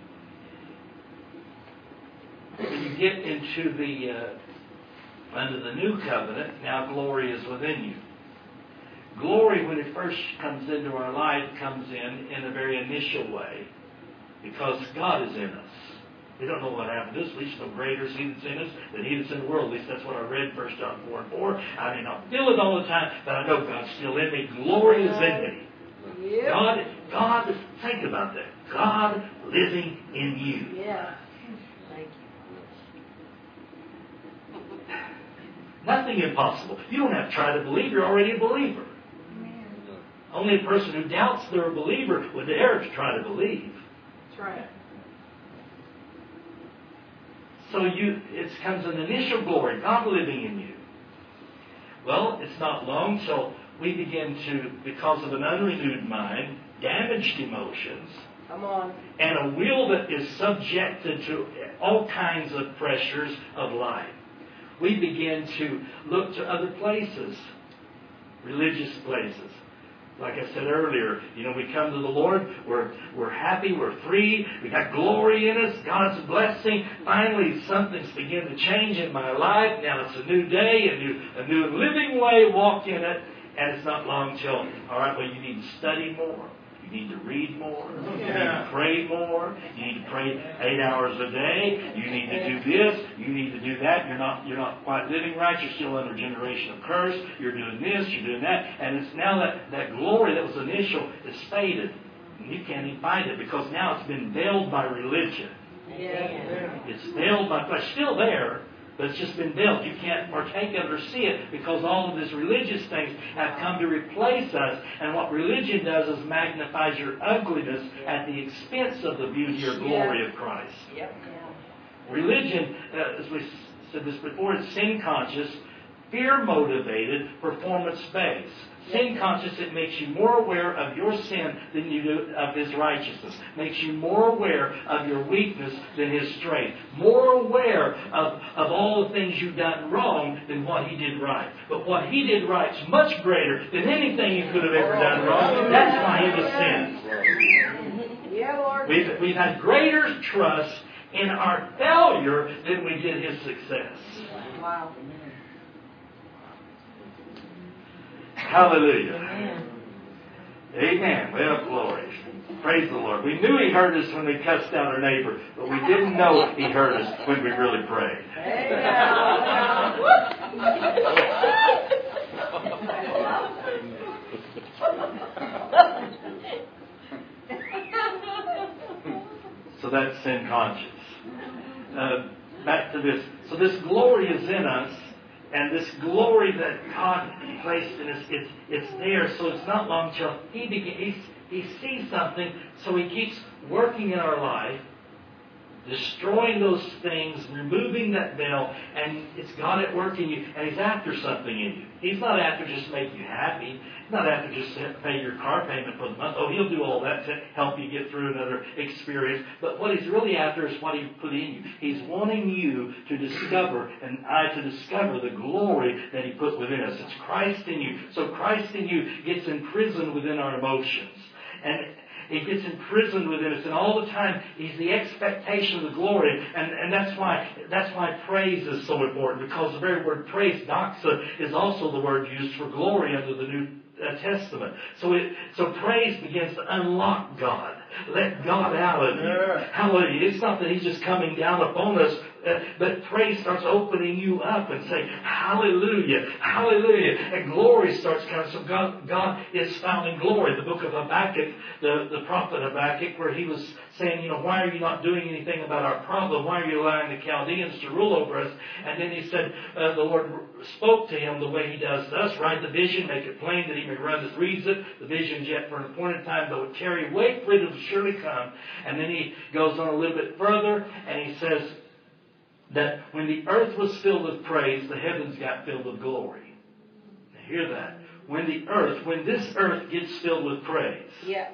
when you get into the uh, under the new covenant, now glory is within you. Glory, when it first comes into our life, comes in in a very initial way because God is in us. We don't know what happened to us. At least no greater is He that's in us than He that's in the world. At least that's what I read 1 John 4 and 4. I may not feel it all the time, but I know God's still in me. Glory is in me. Yep. God, God, think about that. God living in you. Yeah. Thank you. Nothing impossible. You don't have to try to believe. You're already a believer. Only a person who doubts they're a believer would dare to try to believe. That's right. So you, it comes an initial glory, God living in you. Well, it's not long till we begin to, because of an unrenewed mind, damaged emotions, Come on. and a will that is subjected to all kinds of pressures of life. We begin to look to other places, religious places. Like I said earlier, you know, we come to the Lord, we're, we're happy, we're free, we got glory in us, God's blessing. Finally, something's beginning to change in my life. Now it's a new day, a new, a new living way, walk in it, and it's not long till, all right, well, you need to study more. You need to read more. You need to pray more. You need to pray eight hours a day. You need to do this. You need to do that. You're not you're not quite living right. You're still under generational curse. You're doing this. You're doing that. And it's now that that glory that was initial is faded. And you can't even find it because now it's been veiled by religion. Yeah. It's veiled by flesh. Still there, but it's just been built. You can't partake of it or see it because all of these religious things have come to replace us. And what religion does is magnifies your ugliness at the expense of the beauty or glory of Christ. Yep. Religion, uh, as we said this before, is sin conscious, fear motivated, performance based. Sin conscious, it makes you more aware of your sin than you do of His righteousness. Makes you more aware of your weakness than His strength. More aware of, of all the things you've done wrong than what He did right. But what He did right is much greater than anything you could have ever done wrong. That's why He was sin. Yeah, Lord. We've, we've had greater trust in our failure than we did His success. Wow. Hallelujah. Amen. Amen. Well, glory. Praise the Lord. We knew He heard us when we cussed out our neighbor, but we didn't know He heard us when we really prayed. So that's sin conscious. Uh, back to this. So this glory is in us, and this glory that God placed in us, it's, it's there. So it's not long till He begins, he, sees something, so He keeps working in our life, destroying those things, removing that veil, and it's God at work in you, and He's after something in you. He's not after just make you happy. He's not after just pay your car payment for the month. Oh, He'll do all that to help you get through another experience. But what He's really after is what He put in you. He's wanting you to discover, and I to discover the glory that He put within us. It's Christ in you. So Christ in you gets imprisoned within our emotions. And it gets imprisoned within us, and all the time He's the expectation of the glory, and, and that's why that's why praise is so important because the very word praise, doxa, is also the word used for glory under the New uh, Testament. So it so praise begins to unlock God, let God out of you. Yeah. Hallelujah! It's not that He's just coming down upon us uh, but praise starts opening you up and saying, Hallelujah, Hallelujah. And glory starts coming. So God, God is found in glory. The book of Habakkuk, the, the prophet Habakkuk, where he was saying, you know, why are you not doing anything about our problem? Why are you allowing the Chaldeans to rule over us? And then he said, uh, the Lord spoke to him the way he does to us. Write the vision, make it plain that he may run that reads it. The vision's yet for an appointed time, though it tarry, wait for it to surely come. And then he goes on a little bit further and he says, that when the earth was filled with praise, the heavens got filled with glory. Now hear that. When the earth, when this earth gets filled with praise, Yeah.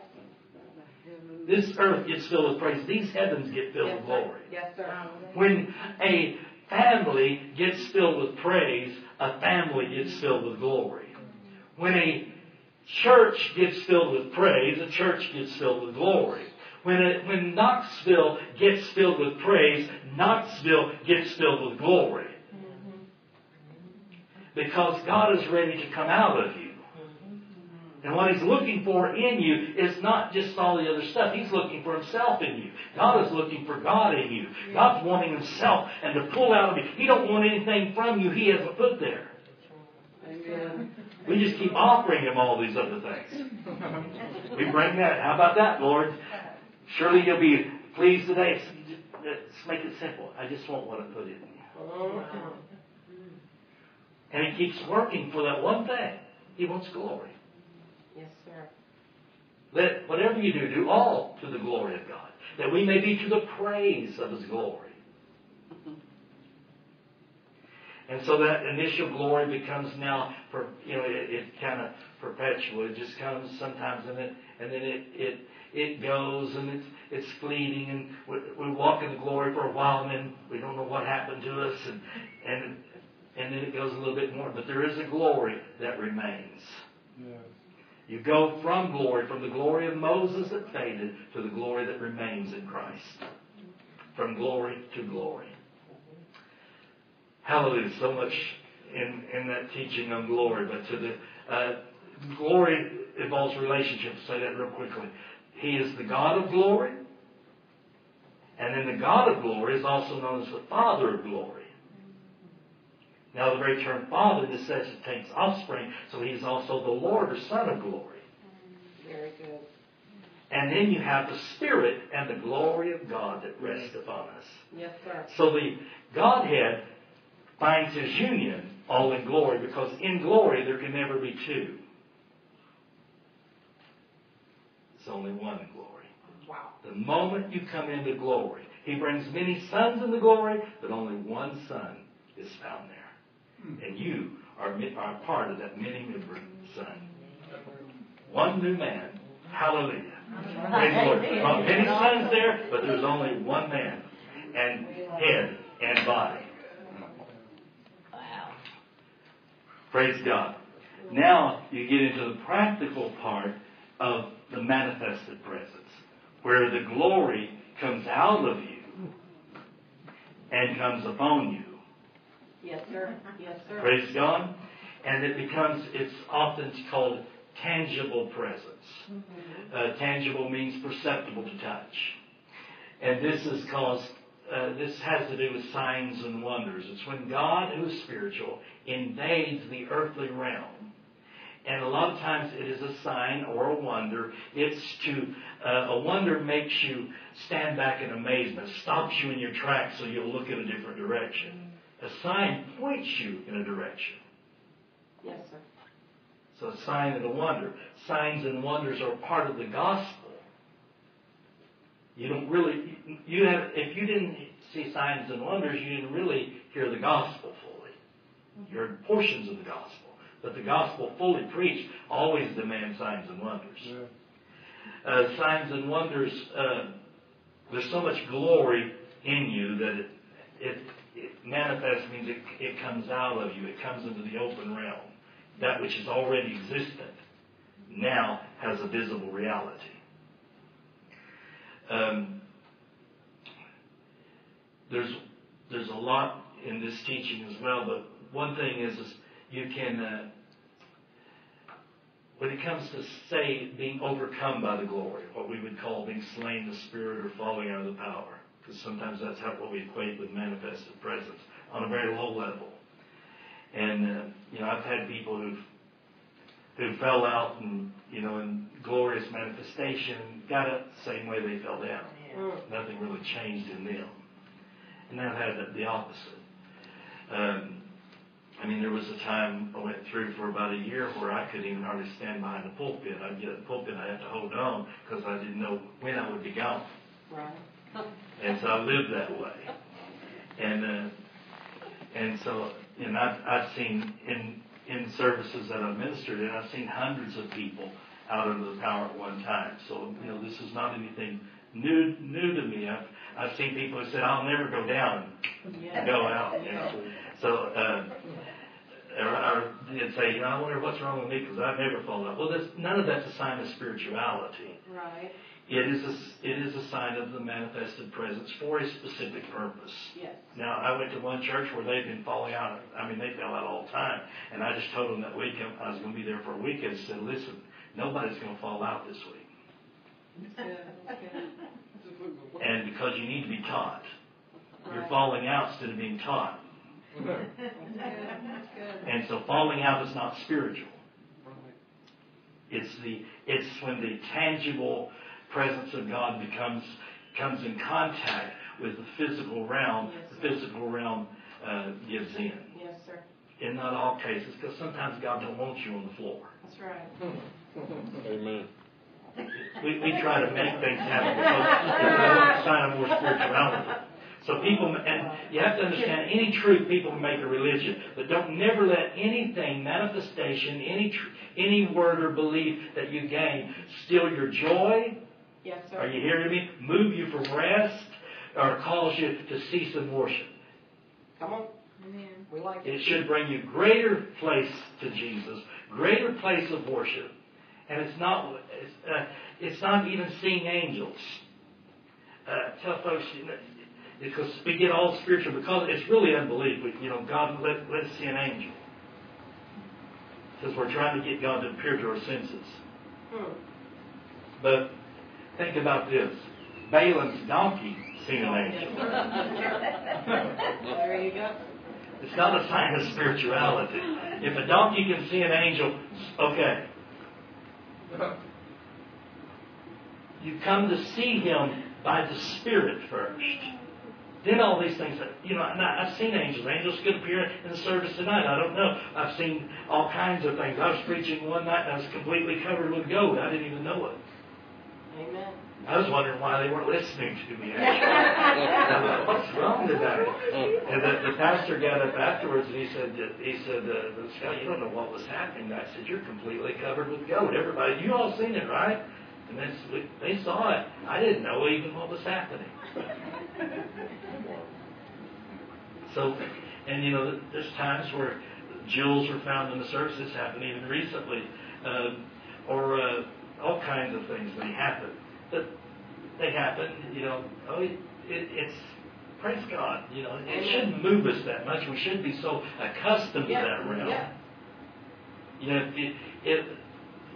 this earth gets filled with praise, these heavens get filled Yes, with sir. glory. Yes, sir. When a family gets filled with praise, a family gets filled with glory. When a church gets filled with praise, a church gets filled with glory. When, a, when Knoxville gets filled with praise, Knoxville gets filled with glory. Because God is ready to come out of you. And what He's looking for in you is not just all the other stuff. He's looking for Himself in you. God is looking for God in you. God's wanting Himself and to pull out of you. He don't want anything from you He hasn't put there. Amen. We just keep offering Him all these other things. We bring that. How about that, Lord? Surely you'll be pleased today. Let's make it simple. I just want what I put in you. And He keeps working for that one thing. He wants glory. Yes, sir. Let whatever you do, do all to the glory of God, that we may be to the praise of His glory. And so that initial glory becomes now, for you know, it, it kind of perpetual. It just comes sometimes, and then and then it it it goes, and it's it's fleeting, and we, we walk in the glory for a while, and then we don't know what happened to us, and and and then it goes a little bit more. But there is a glory that remains. Yeah. You go from glory, from the glory of Moses that faded to the glory that remains in Christ. From glory to glory. Hallelujah. So much in, in that teaching on glory. But to the uh, glory involves relationships. Say that real quickly. He is the God of glory. And then the God of glory is also known as the Father of glory. Now, the very term Father necessitates offspring, so He's also the Lord or Son of glory. Very good. And then you have the Spirit and the glory of God that rest upon us. Yes, sir. So the Godhead finds His union all in glory, because in glory there can never be two. It's only one in glory. Wow. The moment you come into glory, He brings many sons into glory, but only one son is found there. And you are, are part of that many membered son. One new man. Hallelujah. Praise Lord. Many sons there, but there's only one man and head and body. Wow. Praise God. Now you get into the practical part of the manifested presence, where the glory comes out of you and comes upon you. Yes, sir. Yes, sir. Praise God. And it becomes, it's often called tangible presence. Uh, tangible means perceptible to touch. And this is caused, uh, this has to do with signs and wonders. It's when God, who is spiritual, invades the earthly realm. And a lot of times it is a sign or a wonder. It's to, uh, a wonder makes you stand back in amazement, stops you in your tracks so you'll look in a different direction. A sign points you in a direction. Yes, sir. So a sign and a wonder. Signs and wonders are part of the gospel. You don't really, you have, if you didn't see signs and wonders, you didn't really hear the gospel fully. You heard portions of the gospel. But the gospel fully preached always demands signs and wonders. Yeah. Uh, signs and wonders, uh, there's so much glory in you that it, it, it manifests means it, it comes out of you. It comes into the open realm. That which is already existent now has a visible reality. Um, there's there's a lot in this teaching as well, but one thing is, is you can uh, when it comes to say being overcome by the glory, what we would call being slain in the spirit or falling out of the power, because sometimes that's how what we equate with manifested presence on a very low level. And uh, you know, I've had people who've who fell out and you know in glorious manifestation got up the same way they fell down. Mm. Nothing really changed in them. And I've had the, the opposite. Um, I mean, there was a time I went through for about a year where I couldn't even hardly stand behind the pulpit. I'd get at the pulpit, I'd have to hold on because I didn't know when I would be gone. Right. And so I lived that way. And uh, and so and I've I've seen in in services that I've ministered in, I've seen hundreds of people out under the power at one time. So you know, this is not anything new new to me. I've I've seen people who said, "I'll never go down and Yes. go out." You know. So. Uh, or, or they'd say, you know, I wonder what's wrong with me because I've never fallen out. Well, that's, none of that's a sign of spirituality. Right. It is, a, it is a sign of the manifested presence for a specific purpose. Yes. Now, I went to one church where they've been falling out. I mean, they fell out all the time. And I just told them that week I was going to be there for a week. I said, listen, nobody's going to fall out this week. And because you need to be taught. You're falling out instead of being taught. And so falling out is not spiritual. It's the it's when the tangible presence of God becomes comes in contact with the physical realm. The physical realm uh, gives in. Yes, sir. In not all cases, because sometimes God don't want you on the floor. That's right. Amen. We, we try to make things happen because it's a sign of more spirituality. So people, and you have to understand, any truth people can make a religion, but don't never let anything, manifestation, any tr- any word or belief that you gain steal your joy. Yes, sir. Are you hearing me? Move you from rest, or cause you to cease in worship. Come on. Amen. We like It it. should bring you greater place to Jesus, greater place of worship, and it's not it's, uh, it's not even seeing angels. Uh, tell folks you know, because we get all spiritual because it's really unbelief. We, you know, God let let us see an angel because we're trying to get God to appear to our senses. Hmm. But think about this: Balaam's donkey seen an angel. There you go. It's not a sign of spirituality. If a donkey can see an angel, okay. You come to see him by the Spirit first. Then all these things, That, you know, I- I've seen angels. Angels could appear in the service tonight. I don't know. I've seen all kinds of things. I was preaching one night and I was completely covered with gold. I didn't even know it. Amen. I was wondering why they weren't listening to me. Actually, what's wrong today? And the, the pastor got up afterwards and he said, he said, uh, Scott, you don't know what was happening. I said, you're completely covered with gold. Everybody, you all seen it, right? And they, they saw it. I didn't know even what was happening. So, and you know, there's times where jewels were found in the service. This happened even recently, um, or uh, all kinds of things may happen. But they happen. You know, oh, it, it, it's praise God. You know, it Amen. shouldn't move us that much. We shouldn't be so accustomed Yeah, to that realm. yeah. You know, if you, if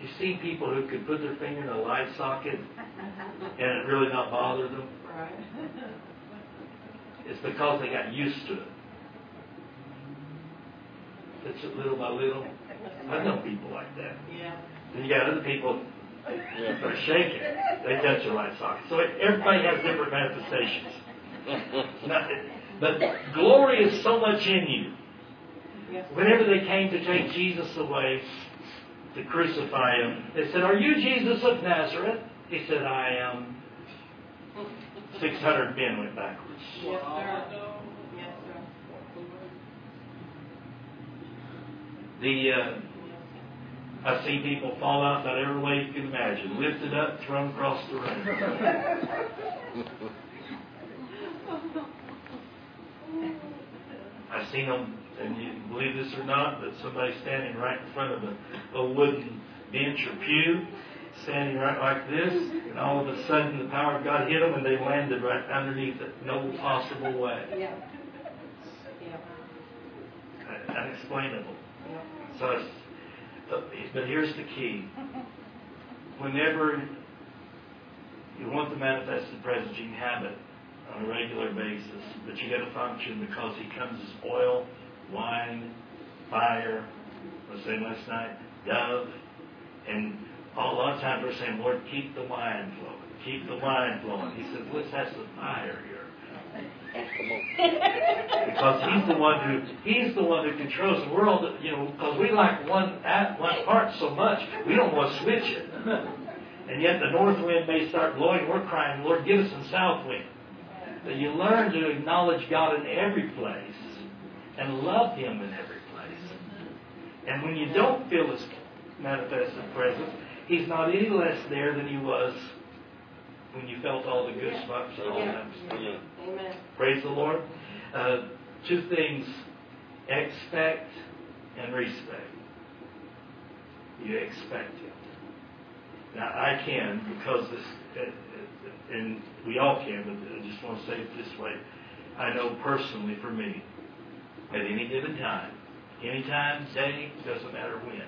you see people who could put their finger in a light socket and it really not bother them, Right. it's because they got used to it. It's little by little. I know people like that. Yeah. And you got other people that are shaking. They touch the right socket. So everybody has different manifestations. Not- but glory is so much in you. Whenever they came to take Jesus away, to crucify him, they said, Are you Jesus of Nazareth? He said, I am. 600 men went backwards. Yes, sir. Yes, sir. The uh, I've seen people fall out that every way you can imagine, lifted up, thrown across the room. I've seen them, and you can believe this or not, but somebody standing right in front of a, a wooden bench or pew, standing right like this, and all of a sudden the power of God hit them, and they landed right underneath it, no possible way, Yeah. Yeah. unexplainable. Yeah. So, it's, but here's the key. Whenever you want the manifested presence, you can have it on a regular basis, but you got to function because He comes as oil, wine, fire. I was saying last night, dove, and a lot of times we're saying, Lord, keep the wine flowing, keep the wine flowing. He says, let's have some fire here. because he's the one who he's the one who controls the world. You know, because we like one at one part so much, we don't want to switch it. And yet the north wind may start blowing. We're crying, Lord, give us some south wind. But you learn to acknowledge God in every place and love Him in every place. And when you don't feel His manifested presence, He's not any less there than He was when you felt all the goosebumps and all that stuff. Amen. Praise the Lord. Uh, two things expect and respect. You expect it. Now, I can, because this, uh, uh, and we all can, but I just want to say it this way. I know personally for me, at any given time, any time, day, doesn't matter when,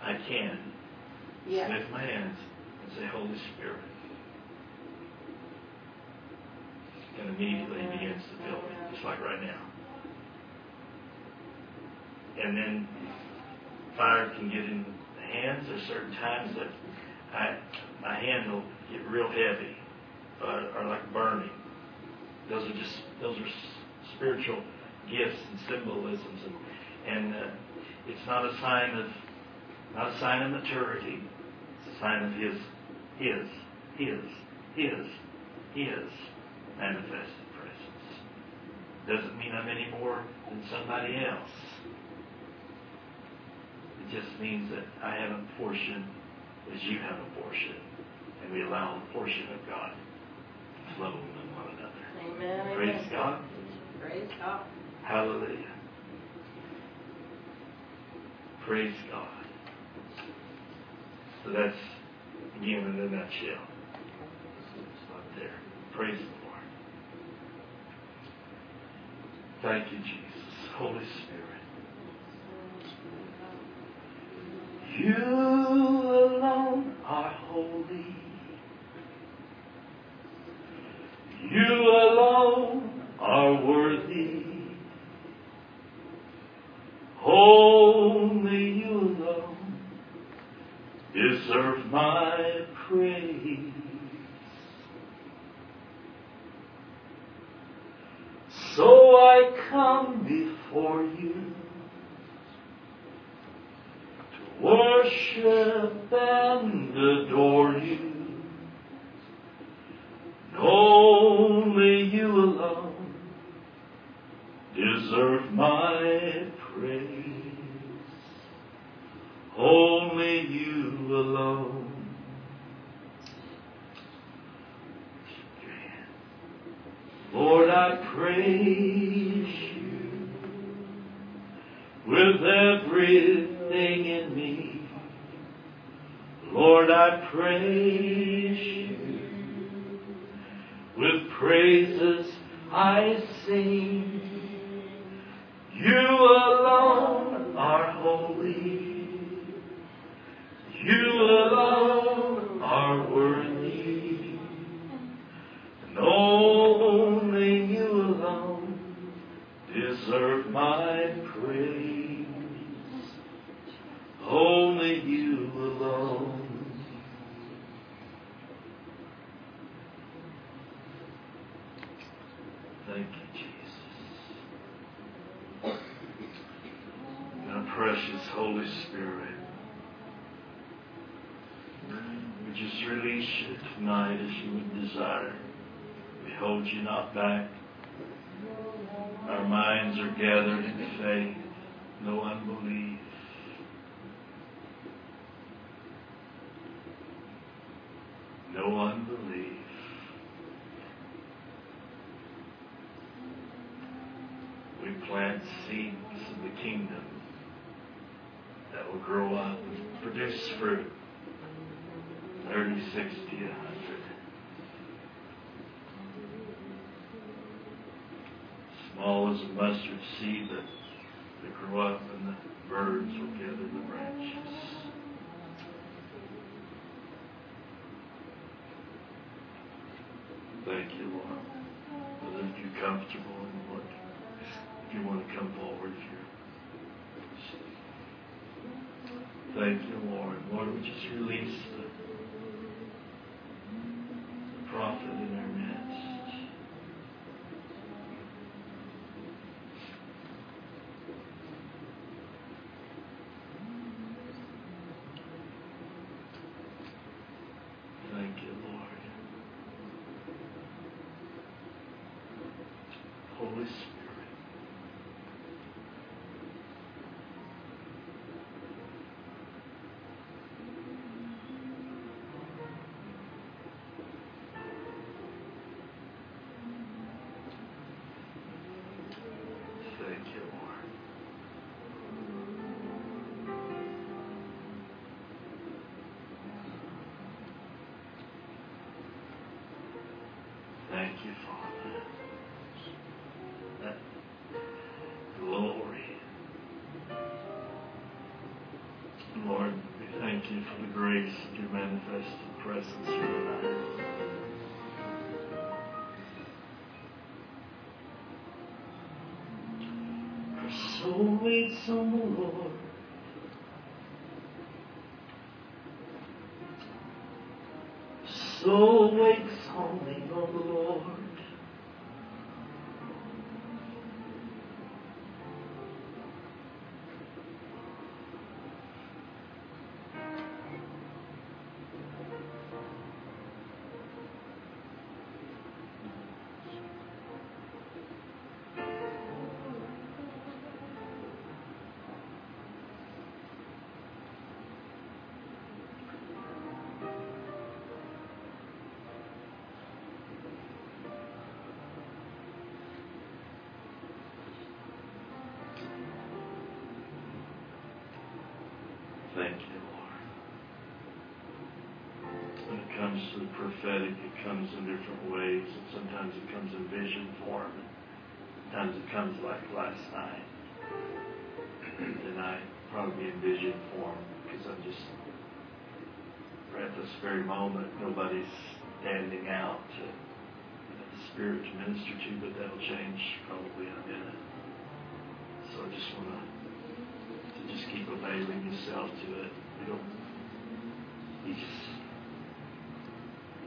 I can Yeah. lift my hands and say, Holy Spirit. And immediately begins to fill me, just like right now. And then fire can get in the hands. There's certain times that I, my hand will get real heavy uh, or like burning. Those are just those are spiritual gifts and symbolisms, and, and uh, it's not a sign of not a sign of maturity. It's a sign of His His His His His manifested presence. Doesn't mean I'm any more than somebody else. It just means that I have a portion as you have a portion, and we allow a portion of God to flow in one another. Amen. Praise amen. God. Praise God. Hallelujah. Praise God. So that's, again, in a nutshell. It's not there. Praise the Lord. Thank you, Jesus. Holy Spirit. You alone are holy. You alone are worthy. Only you alone deserve my praise. So I come before you to worship and adore you. Only you alone deserve my praise. Only you alone. Lord, I praise you with everything in me. Lord, I praise you with praises I sing. You alone are holy. Precious Holy Spirit. We just release you tonight as you would desire. We hold you not back. Our minds are gathered in faith, no unbelief. No unbelief. We plant seeds of the kingdom that will grow up and produce fruit 30, 60, 100. Small as a mustard seed that, that grow up and the birds will gather the branches. Thank you, Lord. Whether if you're comfortable and Lord, if you want to come forward here. Thank you, Lord. Lord, we just release Thank you, Father. Glory. Lord, we thank you for the grace of your manifested presence tonight. Our soul waits on the Lord. The prophetic, it comes in different ways, and sometimes it comes in vision form, and sometimes it comes like last night. and I probably in vision form because I'm just at this very moment, nobody's standing out to the Spirit to minister to, but that'll change probably in a minute. So I just want to just keep availing yourself to it. You don't. He just.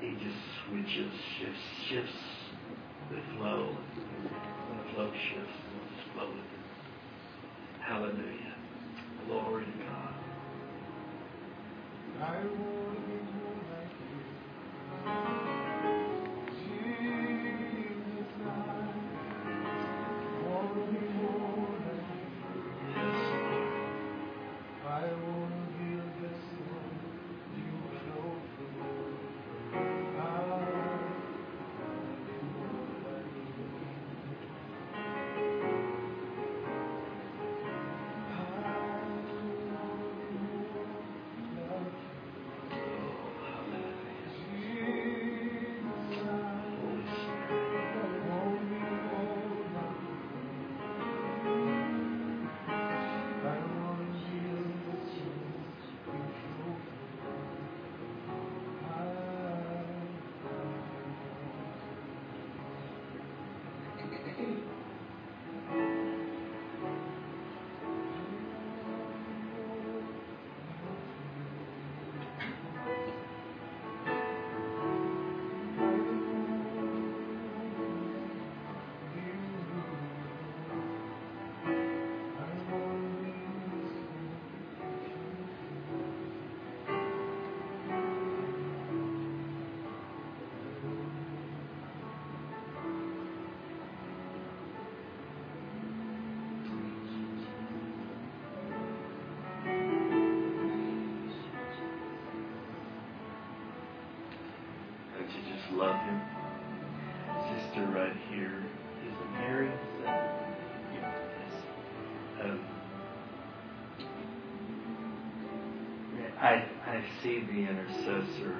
He just switches, shifts, shifts the flow. The flow shifts, just flow. Hallelujah. Glory to God. I, see the intercessor.